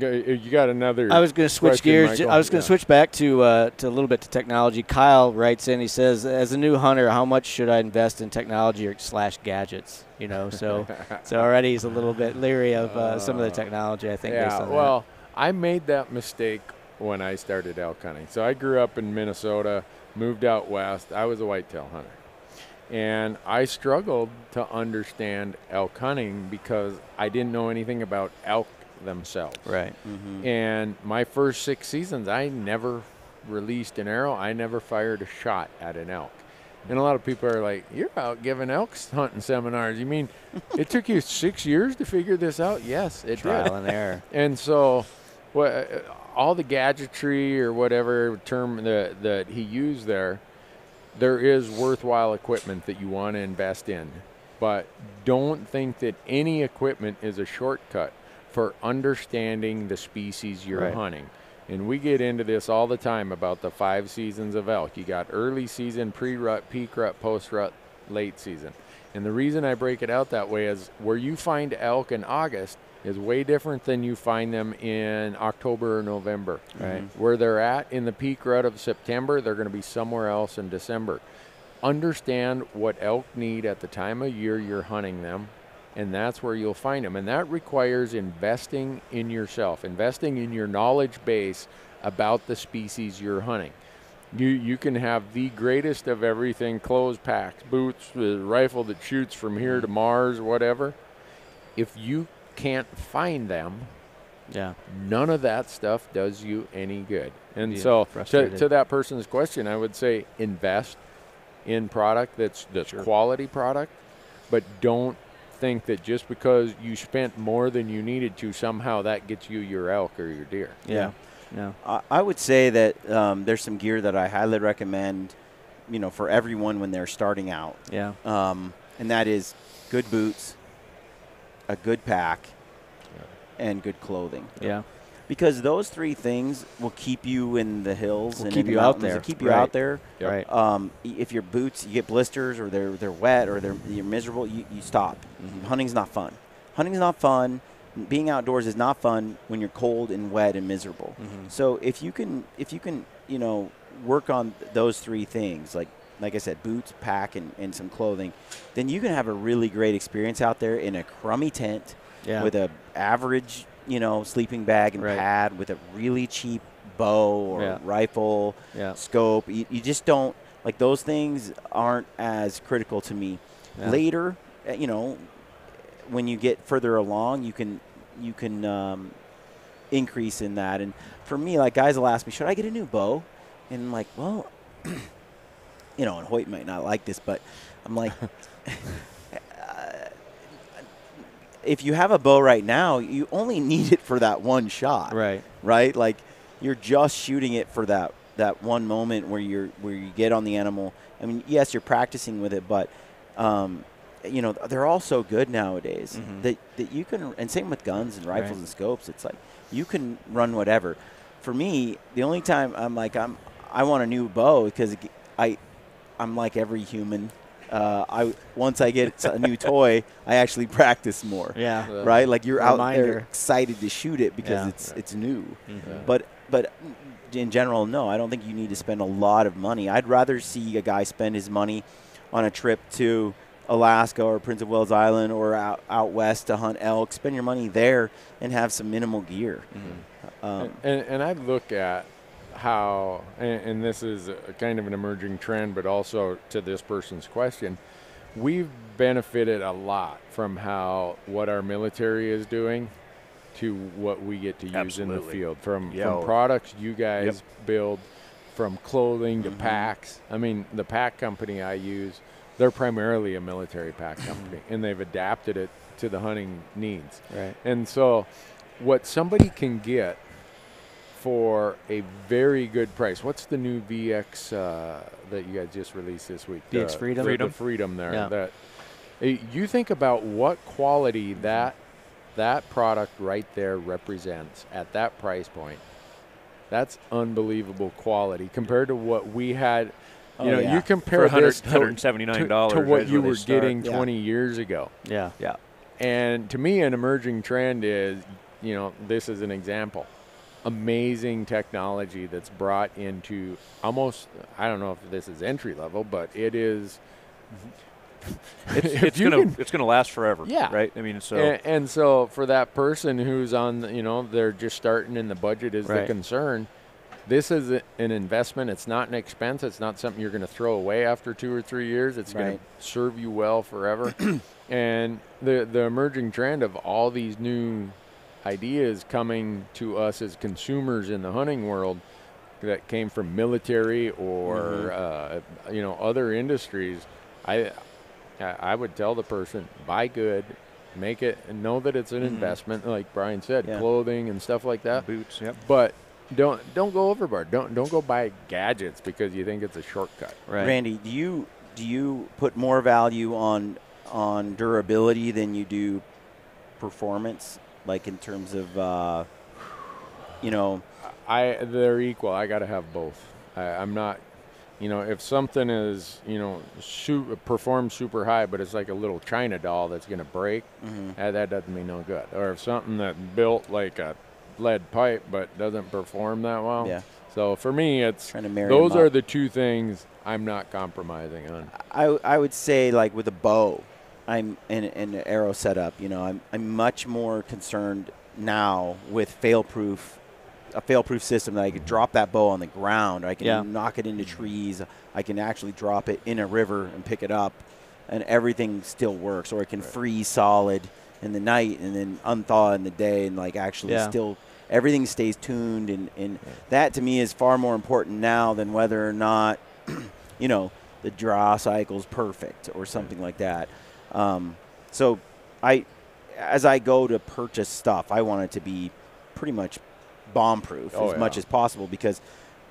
you got another. I was going to switch gears. Michael? I was going to Yeah. switch back to uh, to a little bit to technology. Kyle writes in. He says, "As a new hunter, how much should I invest in technology or slash gadgets?" You know, so so already he's a little bit leery of uh, some of the Uh, technology. I think. based Yeah, well, I made that mistake when I started elk hunting. So I grew up in Minnesota, moved out west. I was a whitetail hunter. And I struggled to understand elk hunting because I didn't know anything about elk themselves. that. right. mhm. And my first six seasons, I never released an arrow. I never fired a shot at an elk. And a lot of people are like, "You're out giving elk hunting seminars. You mean it took you six years to figure this out?" Yes, it did. Trial and error. And so, what uh, all the gadgetry or whatever term that that he used there, there is worthwhile equipment that you want to invest in, but don't think that any equipment is a shortcut for understanding the species you're Right. hunting. And we get into this all the time about the five seasons of elk. You got early season, pre-rut, peak rut, post-rut, late season. And the reason I break it out that way is where you find elk in August is way different than you find them in October or November. Right. Mm-hmm. Where they're at in the peak rut of September, they're going to be somewhere else in December. Understand what elk need at the time of year you're hunting them, and that's where you'll find them. And that requires investing in yourself, investing in your knowledge base about the species you're hunting. You you can have the greatest of everything: clothes, packs, boots, a rifle that shoots from here to Mars, whatever. If you can't find them, Yeah. none of that stuff does you any good. And Yeah, so, to, to that person's question, I would say invest in product that's that's Sure. quality product, but don't think that just because you spent more than you needed to, somehow that gets you your elk or your deer. Yeah. Yeah. I, I would say that um, there's some gear that I highly recommend, you know, for everyone when they're starting out, Yeah. um, and that is good boots, a good pack, and good clothing. Yeah. Because those three things will keep you in the hills Will and keep you out there. Keep you Right. out there. Yep. Right. Um, if your boots, you get blisters or they're they're wet or they're you're miserable, you, you stop. Mm-hmm. Hunting's not fun. Hunting's not fun. Being outdoors is not fun when you're cold and wet and miserable. Mhm. So if you can if you can you know work on those three things like like I said, boots, pack, and, and some clothing, then you can have a really great experience out there in a crummy tent Yeah. with a average you know sleeping bag and Right. pad with a really cheap bow or Yeah. rifle yeah. scope. You, you just don't like those things aren't as critical to me. Yeah. Later, uh, you know, when you get further along, you can you can um, increase in that. And for me, like guys will ask me, should I get a new bow? And I'm like, well, you know, and Hoyt might not like this, but I'm like. If you have a bow right now, you only need it for that one shot Right. right? Like you're just shooting it for that that one moment where you're where you get on the animal. I mean, yes, you're practicing with it, but um, you know they're all so good nowadays Mhm. that that you can. And same with guns and rifles Right. and scopes. It's like you can run whatever. For me, the only time I'm like I'm I want a new bow because I I'm like every human. Uh, I once I get a new toy, I actually practice more Yeah. Uh, right? Like you're out there excited to shoot it because Yeah. it's it's new. Mhm. But but in general, no, I don't think you need to spend a lot of money. I'd rather see a guy spend his money on a trip to Alaska or Prince of Wales Island or out, out west to hunt elk. Spend your money there and have some minimal gear. Mm-hmm. Um, and, and I look at how, and, and this is a kind of an emerging trend, but also to this person's question, we've benefited a lot from how what our military is doing to what we get to use in the field from, Yeah. from products you guys build from clothing to Mhm. packs i mean the pack company i use they're primarily a military pack company and they've adapted it to the hunting needs Right. and so, what somebody can get for a very good price. What's the new VX uh, that you guys just released this week? VX The- Freedom? the- Freedom. The Freedom there. Yeah. That eh, you think about what quality that that product right there represents at that price point. That's unbelievable quality compared to what we had. You Oh, know, yeah. you compare 100, this to, to, $179 to what is you were start. getting Yeah. 20 years ago. Yeah. yeah. And to me, an emerging trend is, you know, this is an example. Amazing technology that's brought into almost, I don't know if this is entry level, but it is. It's, it's gonna can- it's gonna last forever. Yeah. Right. I mean, so and, and so for that person who's on, you know, they're just starting and the budget is the concern. This is a- an investment. It's not an expense. It's not something you're going to throw away after two or three years. It's going to serve you well forever. and the the emerging trend of all these new ideas coming to us as consumers in the hunting world that came from military or uh, you know other industries, I I I would tell the person buy good, make it, and know that it's an Mhm. investment, like Brian said, Yeah. clothing and stuff like that. boots. Yep. But don't don't go overboard. Don't don't go buy gadgets because you think it's a shortcut. Right. Randy, do you do you put more value on on durability than you do performance? Like in terms of uh, you know, I they're equal. I got to have both. I, I'm not, you know, if something is you know su- performs super high, but it's like a little China doll that's gonna break, mhm. uh, that doesn't mean no good. Or if something that built like a lead pipe but doesn't perform that well. yeah, So for me, it's to those are the two things I'm not compromising on. I, I would say like with a bow, I'm in, in an arrow setup. You know, I'm I'm much more concerned now with fail-proof a fail-proof system that I could drop that bow on the ground. I can Yeah. knock it into trees. I can actually drop it in a river and pick it up, and everything still works. Or it can freeze solid in the night and then unthaw in the day, and like actually Yeah. still everything stays tuned. And, and that to me is far more important now than whether or not you know the draw cycle's perfect or something like that. Um, so I, as I go to purchase stuff, I want it to be pretty much bomb proof Oh, as much as possible because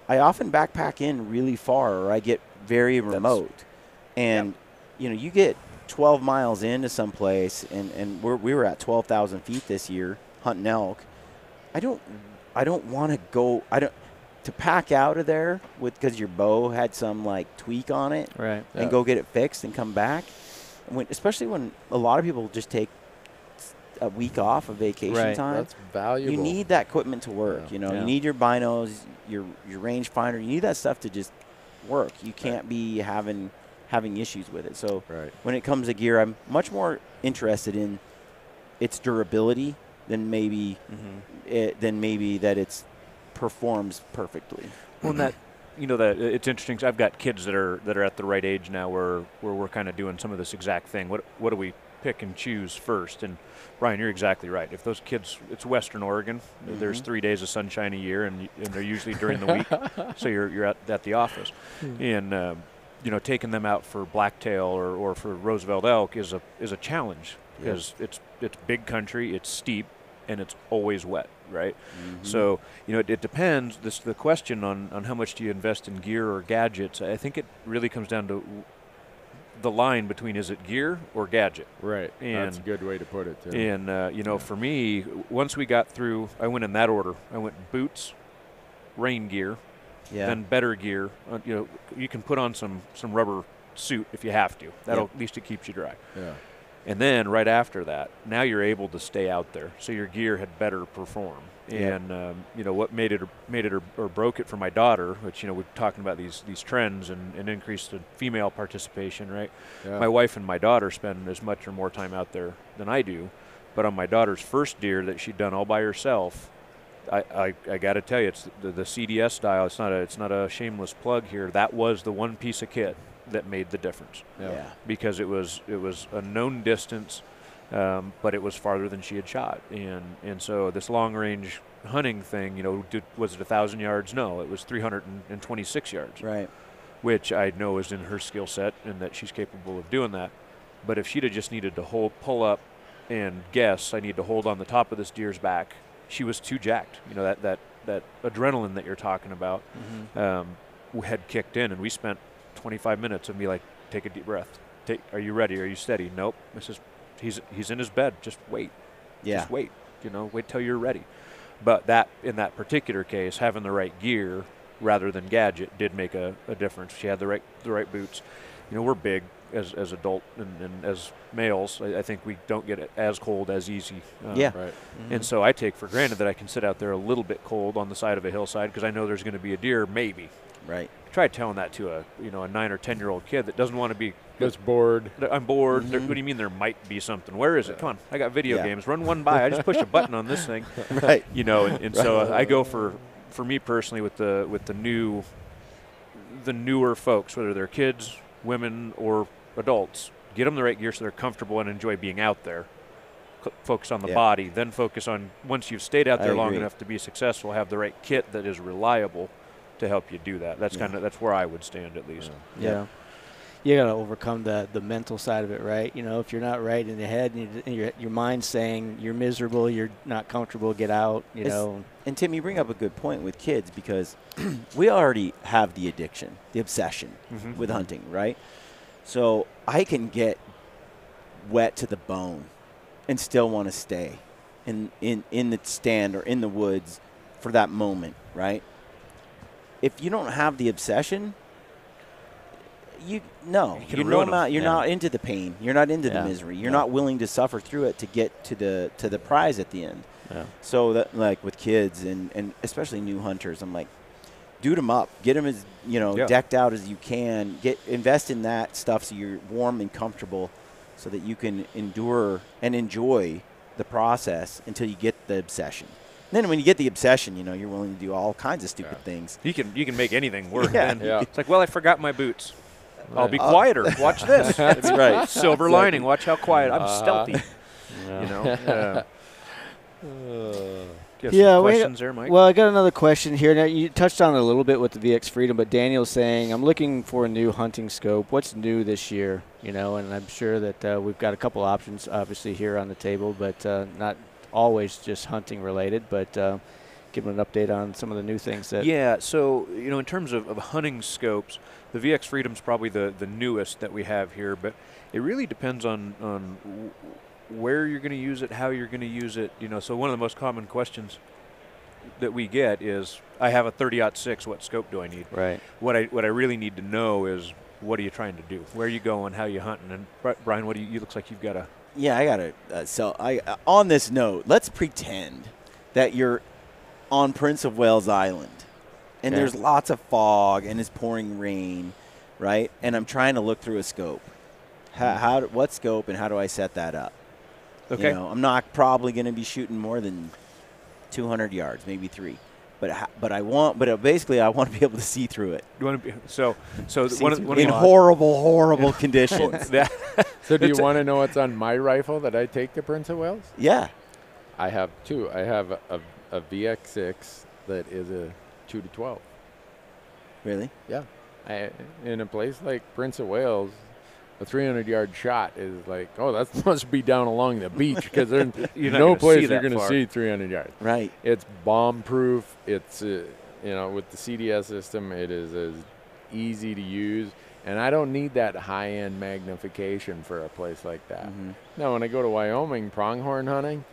I often backpack in really far or I get very remote. And, you know, you get 12 miles into some place and, and we're, we were at 12,000 feet this year hunting elk. I don't, I don't want to go, I don't, to pack out of there with, because your bow had some like tweak on it Right. Yeah. and go get it fixed and come back. When, especially when a lot of people just take a week off of vacation Right. time. That's valuable. You need that equipment to work. Yeah. You know, Yeah. you need your binos, your your rangefinder. You need that stuff to just work. You can't be having having issues with it. So right. when it comes to gear, I'm much more interested in its durability than maybe Mm-hmm. it, than maybe that it's performs perfectly. Well, and that you know that it's interesting. 'cause I've got kids that are that are at the right age now where where we're kind of doing some of this exact thing. What what do we pick and choose first? And Brian, you're exactly right. If those kids, it's Western Oregon. There's Mhm. three days of sunshine a year, and, and they're usually during the week. so you're you're at, at the office, and um, you know taking them out for blacktail or, or for Roosevelt elk is a is a challenge because it's it's big country, it's steep, and it's always wet, right? So you know, it, it depends. This the question on on how much do you invest in gear or gadgets. I think it really comes down to w- the line between is it gear or gadget. Right. And, That's a good way to put it, too. And uh, you know, for me, once we got through, I went in that order. I went boots, rain gear, yeah. then better gear. Uh, you know, you can put on some some rubber suit if you have to. That'll Yep. at least it keeps you dry. yeah. And then right after that, now you're able to stay out there, so your gear had better perform. Yeah. And um, you know what made it or, made it or, or broke it for my daughter, which you know we're talking about these these trends and, and increased in female participation, right? Yeah. My wife and my daughter spend as much or more time out there than I do, but on my daughter's first deer that she'd done all by herself, I, I, I got to tell you, it's the, the CDS style. It's not a it's not a shameless plug here. That was the one piece of kit that made the difference yeah. yeah. because it was it was a known distance, um, but it was farther than she had shot, and and so this long range hunting thing, you know, did, was it a thousand yards? No, it was 326 yards, Right. which I know is in her skill set and that she's capable of doing that. But if she'd have just needed to hold, pull up, and guess, I need to hold on the top of this deer's back, she was too jacked. You know that that that adrenaline that you're talking about Mm-hmm. um, had kicked in, and we spent 25 minutes of me like, take a deep breath. Take, are you ready? Are you steady? Nope. This is, he's he's in his bed. Just wait. Yeah. Just wait. You know, wait till you're ready. But that in that particular case, having the right gear rather than gadget did make a, a difference. She had the right the right boots. You know, we're big as as adult and, and as males. I, I think we don't get it as cold as easy. Uh, Yeah. Right. and so I take for granted that I can sit out there a little bit cold on the side of a hillside because I know there's going to be a deer, maybe. Right. Try telling that to a you know a nine or ten year old kid that doesn't want to be. Gets bored. I'm bored. There- Mhm. What do you mean there might be something? Where is it? Come on, I got video Yeah. games. Run one by. I just push a button on this thing. Right. You know, and, and so uh, I go for for me personally with the with the new the newer folks, whether they're kids, women, or adults, get them the right gear so they're comfortable and enjoy being out there. Focus on the Yeah. body, then focus on once you've stayed out I there long agree. enough to be successful, have the right kit that is reliable to help you do that. That's Yeah. kind of that's where I would stand at least. Yeah. Yeah. You got to overcome the the mental side of it, right? You know, if you're not right in the head and, you, and your your mind's saying you're miserable, you're not comfortable, get out. You It's- know. And Tim, you bring up a good point with kids because we already have the addiction, the obsession Mhm. with hunting, right? So I can get wet to the bone and still want to stay in, in, in the stand or in the woods for that moment, right? If you don't have the obsession, you no, you 'em. not you're Yeah. not into the pain. You're not into Yeah. the misery. You're Yeah. not willing to suffer through it to get to the to the prize at the end. Yeah. So that like with kids and, and especially new hunters, I'm like, dude them up, get them as you know decked out as you can. Get invest in that stuff so you're warm and comfortable, so that you can endure and enjoy the process until you get the obsession. Then when you get the obsession, you know, you're willing to do all kinds of stupid Yeah. things. You can you can make anything work. Yeah. then. Yeah. It's like, well, I forgot my boots. I'll be Uh, quieter. Watch this. That's right. Silver lining. Watch how quiet. I'm Uh-huh. stealthy. Yeah. You know. Uh, Yeah, some we- questions there, Mike. Well, I got another question here. Now, you touched on it a little bit with the VX Freedom, but Daniel's saying, I'm looking for a new hunting scope. What's new this year? You know, and I'm sure that uh, we've got a couple options, obviously, here on the table, but uh, not always just hunting related. But uh, give them an update on some of the new things that. Yeah, so you know, in terms of, of hunting scopes, the VX Freedom's probably the, the newest that we have here, but it really depends on on where you're going to use it, how you're going to use it. You know, so one of the most common questions that we get is, "I have a 30-06. What scope do I need?" Right. What I what I really need to know is, what are you trying to do? Where are you going? How are you hunting? And Brian, what do you? You looks like you've got a. Yeah, I got to. Uh, so I uh, on this note, let's pretend that you're on Prince of Wales Island, and Okay. there's lots of fog and it's pouring rain, right? And I'm trying to look through a scope. How, how what scope and how do I set that up? Okay. You know, I'm not probably going to be shooting more than 200 yards, maybe three. But but I want but uh, basically I want to be able to see through it You want to be so so one of, one in the horrible horrible conditions. that, So do you want to know what's on my rifle that I take to Prince of Wales? Yeah. I have two. I have a, a, a VX6 that is a 2 to 12. Really? Yeah. I, in a place like Prince of Wales, a 300 yard shot is like, oh, that must be down along the beach because there's no place you're going to see 300 yards. Right. It's bomb proof. It's, uh, you know, with the CDS system, it is as easy to use. And I don't need that high end magnification for a place like that. Mhm. Now, when I go to Wyoming pronghorn hunting,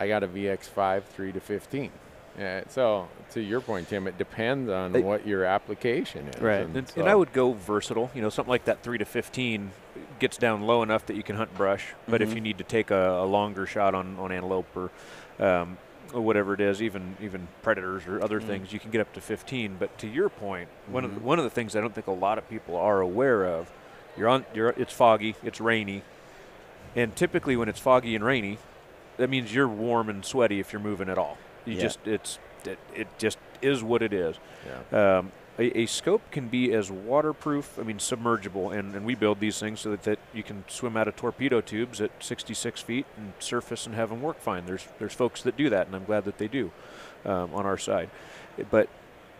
I got a VX5 3 to 15. Yeah, so to your point, Tim, it depends on They- what your application is. Right. And, so- and I would go versatile. You know, something like that three to fifteen gets down low enough that you can hunt brush. But if Mhm. you need to take a, a longer shot on, on antelope or, um, or whatever it is, even even predators or other Mm. things, you can get up to fifteen. But to your point, one of the, Mhm. one of the things I don't think a lot of people are aware of, you're on you're it's foggy, it's rainy, and typically when it's foggy and rainy, that means you're warm and sweaty if you're moving at all. You Yeah. just it's it, it just is what it is. yeah. Um, a, a scope can be as waterproof, I mean, submergible, and, and we build these things so that, that you can swim out of torpedo tubes at 66 feet and surface and have them work fine. There's, there's folks that do that, and I'm glad that they do um, on our side. But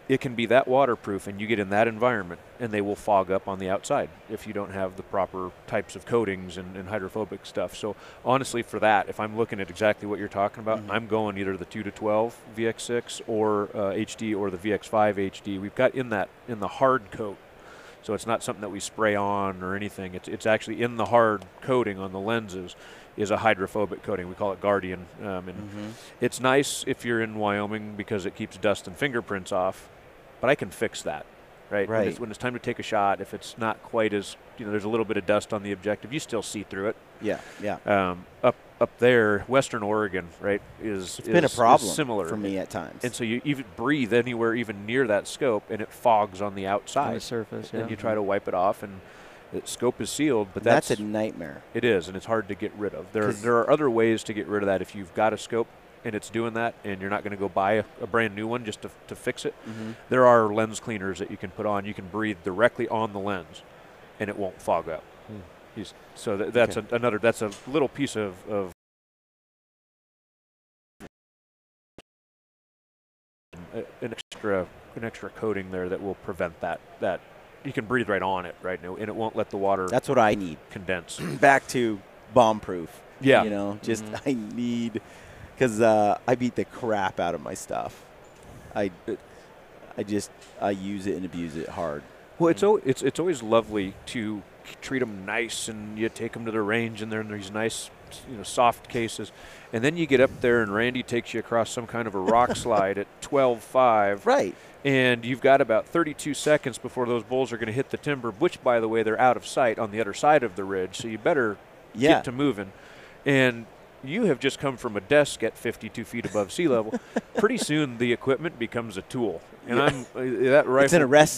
it can be that waterproof, and you get in that environment, and they will fog up on the outside if you don't have the proper types of coatings and, and hydrophobic stuff. So honestly, for that, if I'm looking at exactly what you're talking about, Mhm. I'm going either the two to 12 VX6 or uh, HD or the VX5 HD. We've got in that in the hard coat, so it's not something that we spray on or anything. It's it's actually in the hard coating on the lenses. Is a hydrophobic coating. We call it Guardian, um, and Mhm. it's nice if you're in Wyoming because it keeps dust and fingerprints off, but I can fix that, right? When, it's, Right. when it's time to take a shot, if it's not quite as, you know, there's a little bit of dust on the objective, you still see through it. Yeah. Yeah. Um, up up there, Western Oregon, right, is It's been a is- is problem similar for me at times. And so you even breathe anywhere even near that scope, and it fogs on the On outside, the surface. Yeah. and you try to wipe it off, and the scope is sealed, but that's, that's a nightmare. it is, and it's hard to get rid of. There, 'Cause- there are other ways to get rid of that if you've got a scope and it's doing that, and you're not going to go buy a, a brand new one just to, to fix it. Mm-hmm. There are lens cleaners that you can put on. You can breathe directly on the lens, and it won't fog up. S- So th- that's a, another. That's a little piece of, of an extra an extra coating there that will prevent that that you can breathe right on it right now, and it won't let the water That's what I need. condense. Back to bomb proof. Yeah. You know, just Mhm. I need because uh, I beat the crap out of my stuff. I, I just I use it and abuse it hard. Well, it's al- it's it's always lovely to treat them nice, and you take them to the range, and they're in these nice, you know, soft cases, and then you get up there, and Randy takes you across some kind of a rock slide at 12.5, Right. and you've got about 32 seconds before those bulls are going to hit the timber, which, by the way, they're out of sight on the other side of the ridge, so you better Yeah. get to moving, and you have just come from a desk at 52 feet above sea level. Pretty soon, the equipment becomes a tool, and I'm uh, that rifle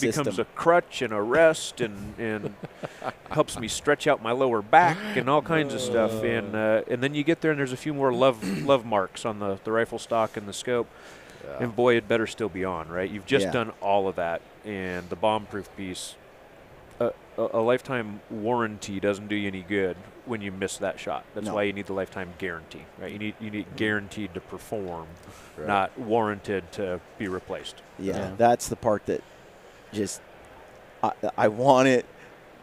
becomes system. a crutch and a rest, and and helps me stretch out my lower back and all kinds of stuff. And uh, and then you get there, and there's a few more love love marks on the the rifle stock and the scope. And boy, it better still be on, right? You've just Yeah. done all of that, and the bomb-proof piece. A, a lifetime warranty doesn't do you any good when you miss that shot. That's No. why you need the lifetime guarantee, right? You need you need mm-hmm. guaranteed to perform, Right. not warranted to be replaced. Yeah, Yeah. that's the part that just I, I want it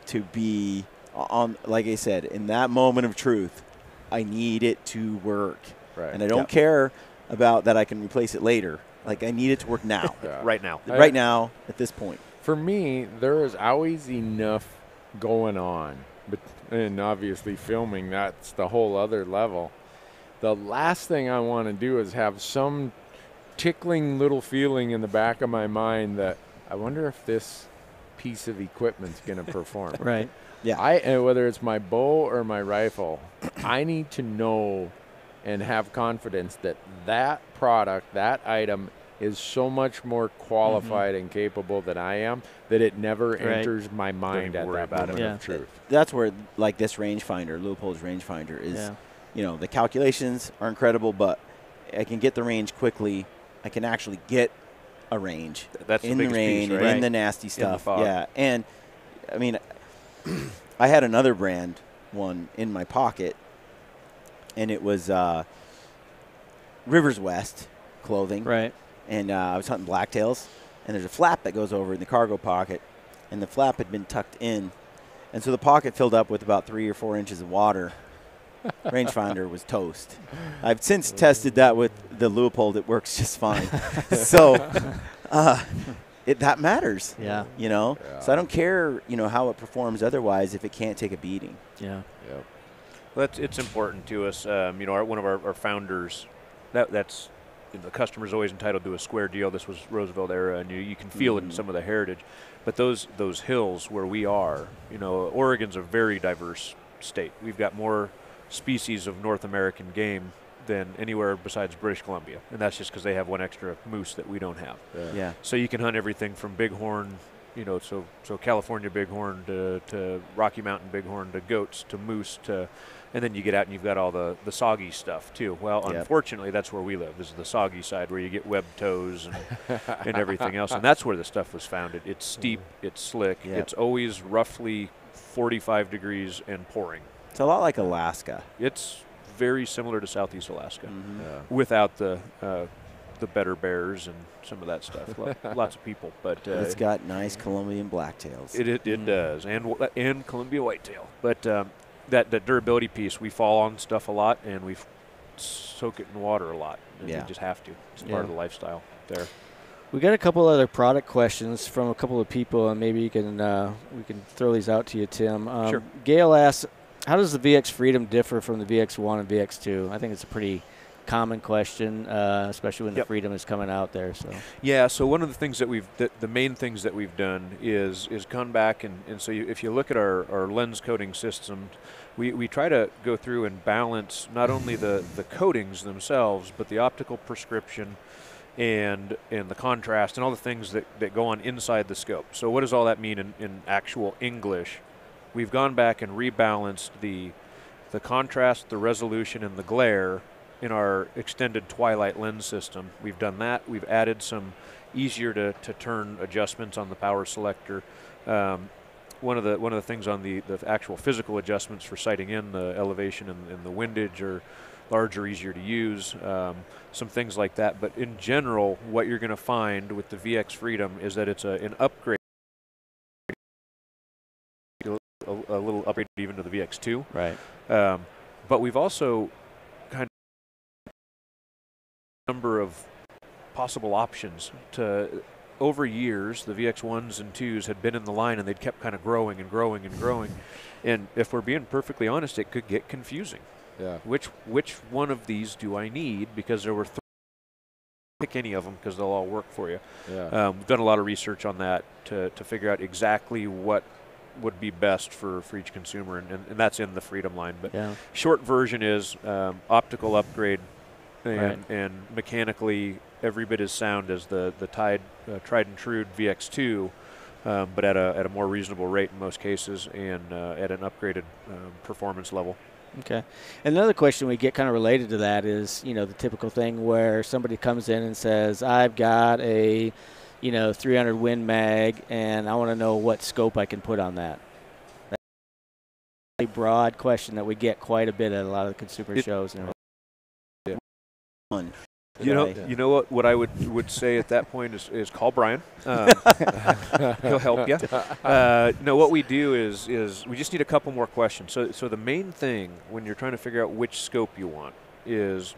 to be on. Like I said, in that moment of truth, I need it to work, Right. and I don't Yep. care about that I can replace it later. Like I need it to work now, Yeah. Right now, I- right now, at this point. For me, there is always enough going on, but and obviously filming that's the whole other level. The last thing I want to do is have some tickling little feeling in the back of my mind that I wonder if this piece of equipment's going to perform. Right. Yeah. I and whether it's my bow or my rifle, I need to know and have confidence that that product, that item is so much more qualified and capable than I am that it never Right. enters my mind even at worry that about moment it. of truth. That's where like this rangefinder, Leupold's rangefinder, is. Yeah. You know, the calculations are incredible, but I can get the range quickly. I can actually get a range that's in the biggest rain piece, right? in the nasty the stuff. fog. yeah, and I mean, I had another brand one in my pocket, and it was uh, Rivers West clothing, Right. And uh, I was hunting blacktails, and there's a flap that goes over in the cargo pocket, and the flap had been tucked in, and so the pocket filled up with about three or four inches of water. Rangefinder was toast. I've since tested that with the Leupold. It works just fine. so uh, it, that matters, Yeah. you know. So I don't care, you know, how it performs otherwise if it can't take a beating. Yeah. Yep. Well, that's it's important to us. Um, you know, our, one of our, our founders, that that's you know, the customer's always entitled to a square deal. This was Roosevelt era, and you, you can feel it in Mhm. some of the heritage. But those those hills where we are, you know, Oregon's a very diverse state. We've got more species of North American game than anywhere besides British Columbia, and that's just because they have one extra moose that we don't have. Yeah. So you can hunt everything from bighorn, you know, so so California bighorn to, to Rocky Mountain bighorn to goats to moose to, and then you get out and you've got all the, the soggy stuff too. Well, Yep. unfortunately, that's where we live. This Is the soggy side where you get webbed toes and, and everything else, and that's where the stuff was founded. It's steep, it's slick, Yep. it's always roughly 45 degrees and pouring. It's a lot like Alaska. It's very similar to Southeast Alaska Mhm. Yeah. without the uh, the better bears and some of that stuff. Lo- Lots of people, but uh, It's got nice Columbian blacktails. It it, it Mhm. does, and and Columbia whitetail. But um, that that durability piece, we fall on stuff a lot, and we soak it in water a lot. And Yeah. we just have to. It's Yeah. part of the lifestyle there. We got a couple other product questions from a couple of people, and maybe you can uh, we can throw these out to you, Tim. Um, Sure. Gail asks, "How does the VX Freedom differ from the VX1 and VX2?" I think it's a pretty common question, uh, especially when Yep. the Freedom is coming out there. So Yeah. So one of the things that we've the, the main things that we've done is is gone back and, and so you, if you look at our, our lens coating system, we, we try to go through and balance not only the, the coatings themselves, but the optical prescription and and the contrast and all the things that, that go on inside the scope. So what does all that mean in, in actual English? We've gone back and rebalanced the the contrast, the resolution, and the glare in our extended twilight lens system. We've done that. We've added some easier to, to turn adjustments on the power selector. Um, one of the one of the things on the, the actual physical adjustments for sighting in the elevation and, and the windage are larger, easier to use. Um, some things like that. But in general, what you're going to find with the VX Freedom is that it's a, an upgrade. A, a little upgrade even to the VX2. right, Um, but we've also number of possible options to over years the VX1s and 2s had been in the line and they'd kept kind of growing and growing and growing and if we're being perfectly honest it could get confusing Yeah. which which one of these do I need because there were th- pick any of them because they'll all work for you Yeah. um, we've done a lot of research on that to, to figure out exactly what would be best for, for each consumer, and, and, and that's in the Freedom line. But Yeah. short version is um, optical upgrade, and, Right. and mechanically every bit as sound as the the Tide uh, tried and true VX2, um, but at a at a more reasonable rate in most cases, and uh, at an upgraded um, performance level. Okay. Another question we get kind of related to that is, you know, the typical thing where somebody comes in and says, "I've got a, you know, 300 Win Mag, and I want to know what scope I can put on that." That's a broad question that we get quite a bit at a lot of the consumer It- shows. And Fun. You know, Yeah. you know what? What I would would say at that point is, is call Brian. Um, he'll help you. Uh, no, what we do is is we just need a couple more questions. So so the main thing when you're trying to figure out which scope you want is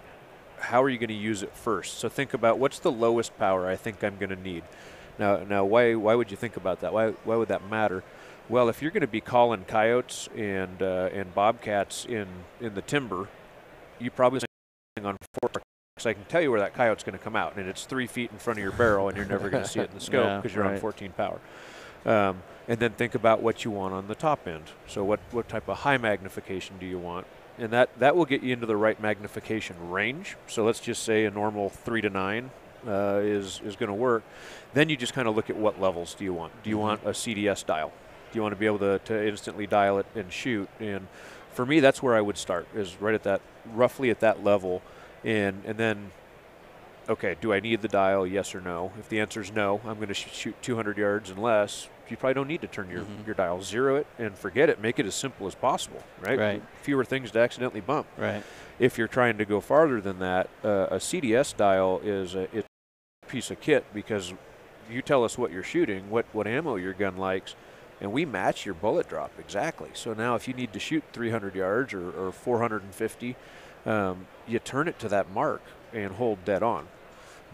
how are you going to use it first. So think about what's the lowest power I think I'm going to need. Now now why why would you think about that? Why why would that matter? Well, if you're going to be calling coyotes and uh, and bobcats in in the timber, you probably on four because I can tell you where that coyote's going to come out, and it's three feet in front of your barrel, and you're never going to see it in the scope Yeah, because you're on 14 power. Um, and then think about what you want on the top end. So what what type of high magnification do you want? And that that will get you into the right magnification range. So let's just say a normal three to nine uh, is is going to work. Then you just kind of look at what levels do you want. Do you Mhm. want a CDS dial? Do you want to be able to, to instantly dial it and shoot? And for me, that's where I would start. Is right at that roughly at that level and and then okay do i need the dial? Yes or no? If the answer is no i'm going to sh- shoot 200 yards and less. You probably don't need to turn your, Mhm. your dial. Zero it and forget it. Make it as simple as possible right? Right. fewer things to accidentally bump. Right. if you're trying to go farther than that uh, a cds dial is a, it's a piece of kit because you tell us what you're shooting what what ammo your gun likes and we match your bullet drop exactly. So now if you need to shoot 300 yards or, or 450 um, you turn it to that mark and hold dead on.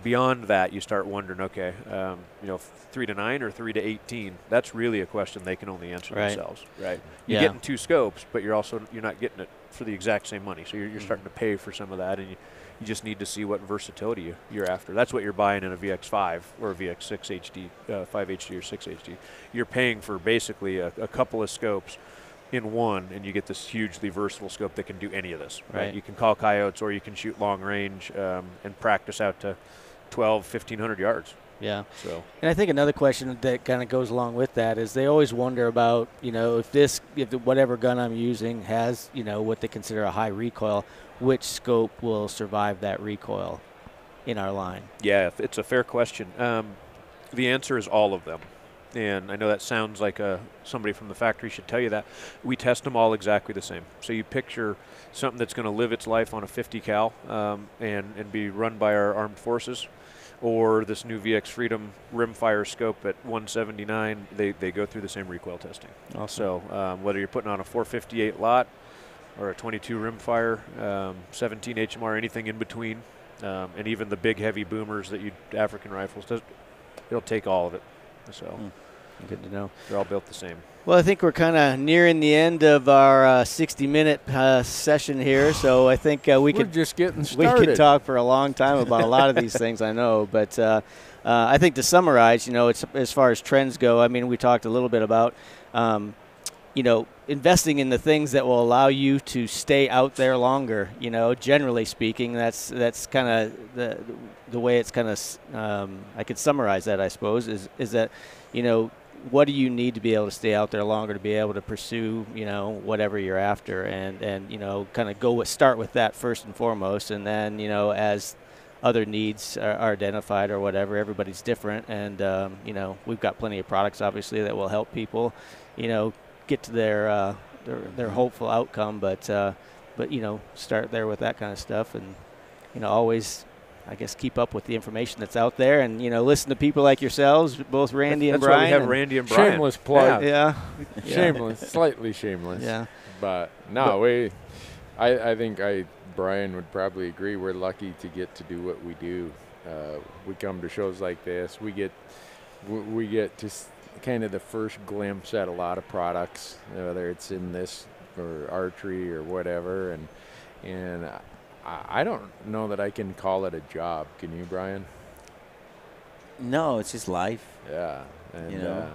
Beyond that, you start wondering, okay, um, you know, three to nine or three to eighteen. That's really a question they can only answer Right. themselves, right? You're Yeah. getting two scopes, but you're also you're not getting it for the exact same money. So you're, you're Mhm. starting to pay for some of that, and you, you just need to see what versatility you, you're after. That's what you're buying in a VX5 or a VX6 HD, uh, 5 HD or 6 HD. You're paying for basically a, a couple of scopes in one, and you get this hugely versatile scope that can do any of this. Right. Right. You can call coyotes, or you can shoot long range um, and practice out to 12, 1500 yards. Yeah. So And I think another question that kind of goes along with that is they always wonder about, you know, if this, if whatever gun I'm using has, you know, what they consider a high recoil, which scope will survive that recoil in our line? yeah, it's a fair question. Um, the answer is all of them. And I know that sounds like a, somebody from the factory should tell you that. We test them all exactly the same. So you picture something that's going to live its life on a 50 cal um, and, and be run by our armed forces, or this new VX Freedom rimfire scope at 179, they, they go through the same recoil testing. So um, whether you're putting on a 458 Lott or a 22 rimfire, um, 17 HMR, anything in between, um, and even the big heavy boomers that you African rifles, does, it'll take all of it. So Hmm. Good to know. they're all built the same. Well, I think we're kind of nearing the end of our uh, 60 minute uh, session here, so I think uh, we We're could just getting we could talk for a long time about a lot of these things. I know, but uh, uh, I think to summarize, you know, it's as far as trends go. I mean, we talked a little bit about, um, you know, investing in the things that will allow you to stay out there longer. You know, generally speaking, that's that's kind of the the way it's kind of. Um, I could summarize that, I suppose, is is that, you know. What do you need to be able to stay out there longer to be able to pursue, you know, whatever you're after, and and you know, kind of go with start with that first and foremost, and then you know, as other needs are, are identified or whatever. Everybody's different, and um, you know we've got plenty of products obviously that will help people, you know, get to their uh, their, their hopeful outcome. But uh, but you know start there with that kind of stuff, and you know always. I guess keep up with the information that's out there, and you know listen to people like yourselves, both Randy and Brian. That's why we have and- Randy and Brian. Shameless plug. Yeah, yeah, Shameless, slightly shameless. yeah, But no, we. I, I think I Brian would probably agree. We're lucky to get to do what we do. Uh, we come to shows like this. We get we, we get just kind of the first glimpse at a lot of products, whether it's in this or archery or whatever. And and I, I don't know that I can call it a job. Can you, Brian? No, it's just life. Yeah. And You know? uh,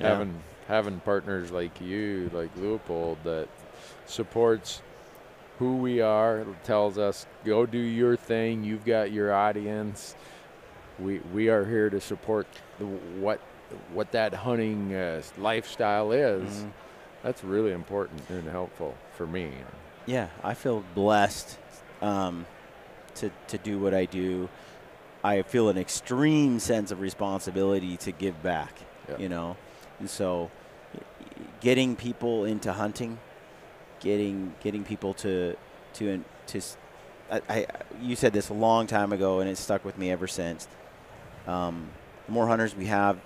Yeah. having having partners like you, like Leupold, that supports who we are, tells us go do your thing. You've got your audience. We we are here to support the, what what that hunting uh, lifestyle is. Mhm. That's really important and helpful for me. Yeah, I feel blessed um, to to do what I do. I feel an extreme sense of responsibility to give back. Yeah. You know, and so getting people into hunting, getting getting people to to to. I, I you said this a long time ago, and it's stuck with me ever since. Um, the more hunters we have,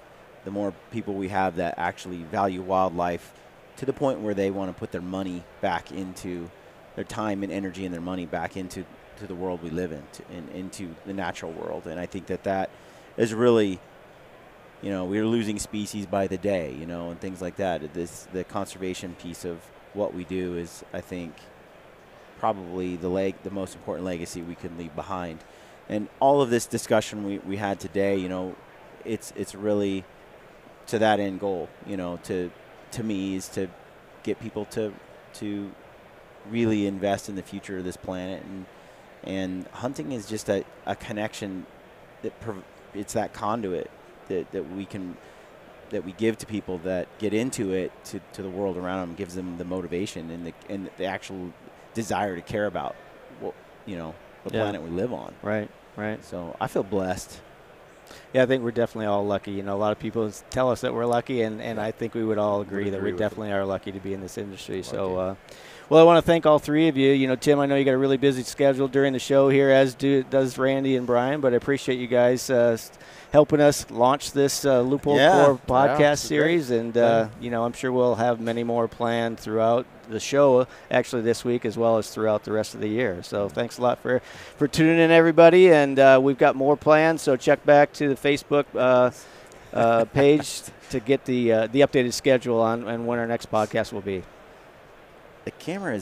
the more people we have that actually value wildlife to the point where they want to put their money back into their time and energy and their money back into to the world we live in, to, in into the natural world. And I think that that is really, you know, we're losing species by the day, you know, and things like that. This the conservation piece of what we do is, I think, probably the leg the most important legacy we can leave behind. And all of this discussion we, we had today, you know, it's it's really to that end goal, you know, to to me is to get people to to really invest in the future of this planet and and hunting is just a, a connection that prov- it's that conduit that, that we can that we give to people that get into it to, to the world around them gives them the motivation and the and the actual desire to care about what you know the Yeah. planet we live on Right, right. so I feel blessed Yeah, I think we're definitely all lucky. You know, a lot of people tell us that we're lucky, and, and I think we would all agree that agree we with it. definitely are lucky to be in this industry. So, uh, well, I want to thank all three of you. You know, Tim, I know you got a really busy schedule during the show here, as do does Randy and Brian. But I appreciate you guys uh, helping us launch this uh, Leupold Yeah. Core podcast Yeah, it's great. series, and uh, you know, I'm sure we'll have many more planned throughout the show, actually this week as well as throughout the rest of the year. So, thanks a lot for for tuning in, everybody, and uh, we've got more plans, So check back to the Facebook. Uh, uh, page to get the uh, the updated schedule on and when our next podcast will be. the camera is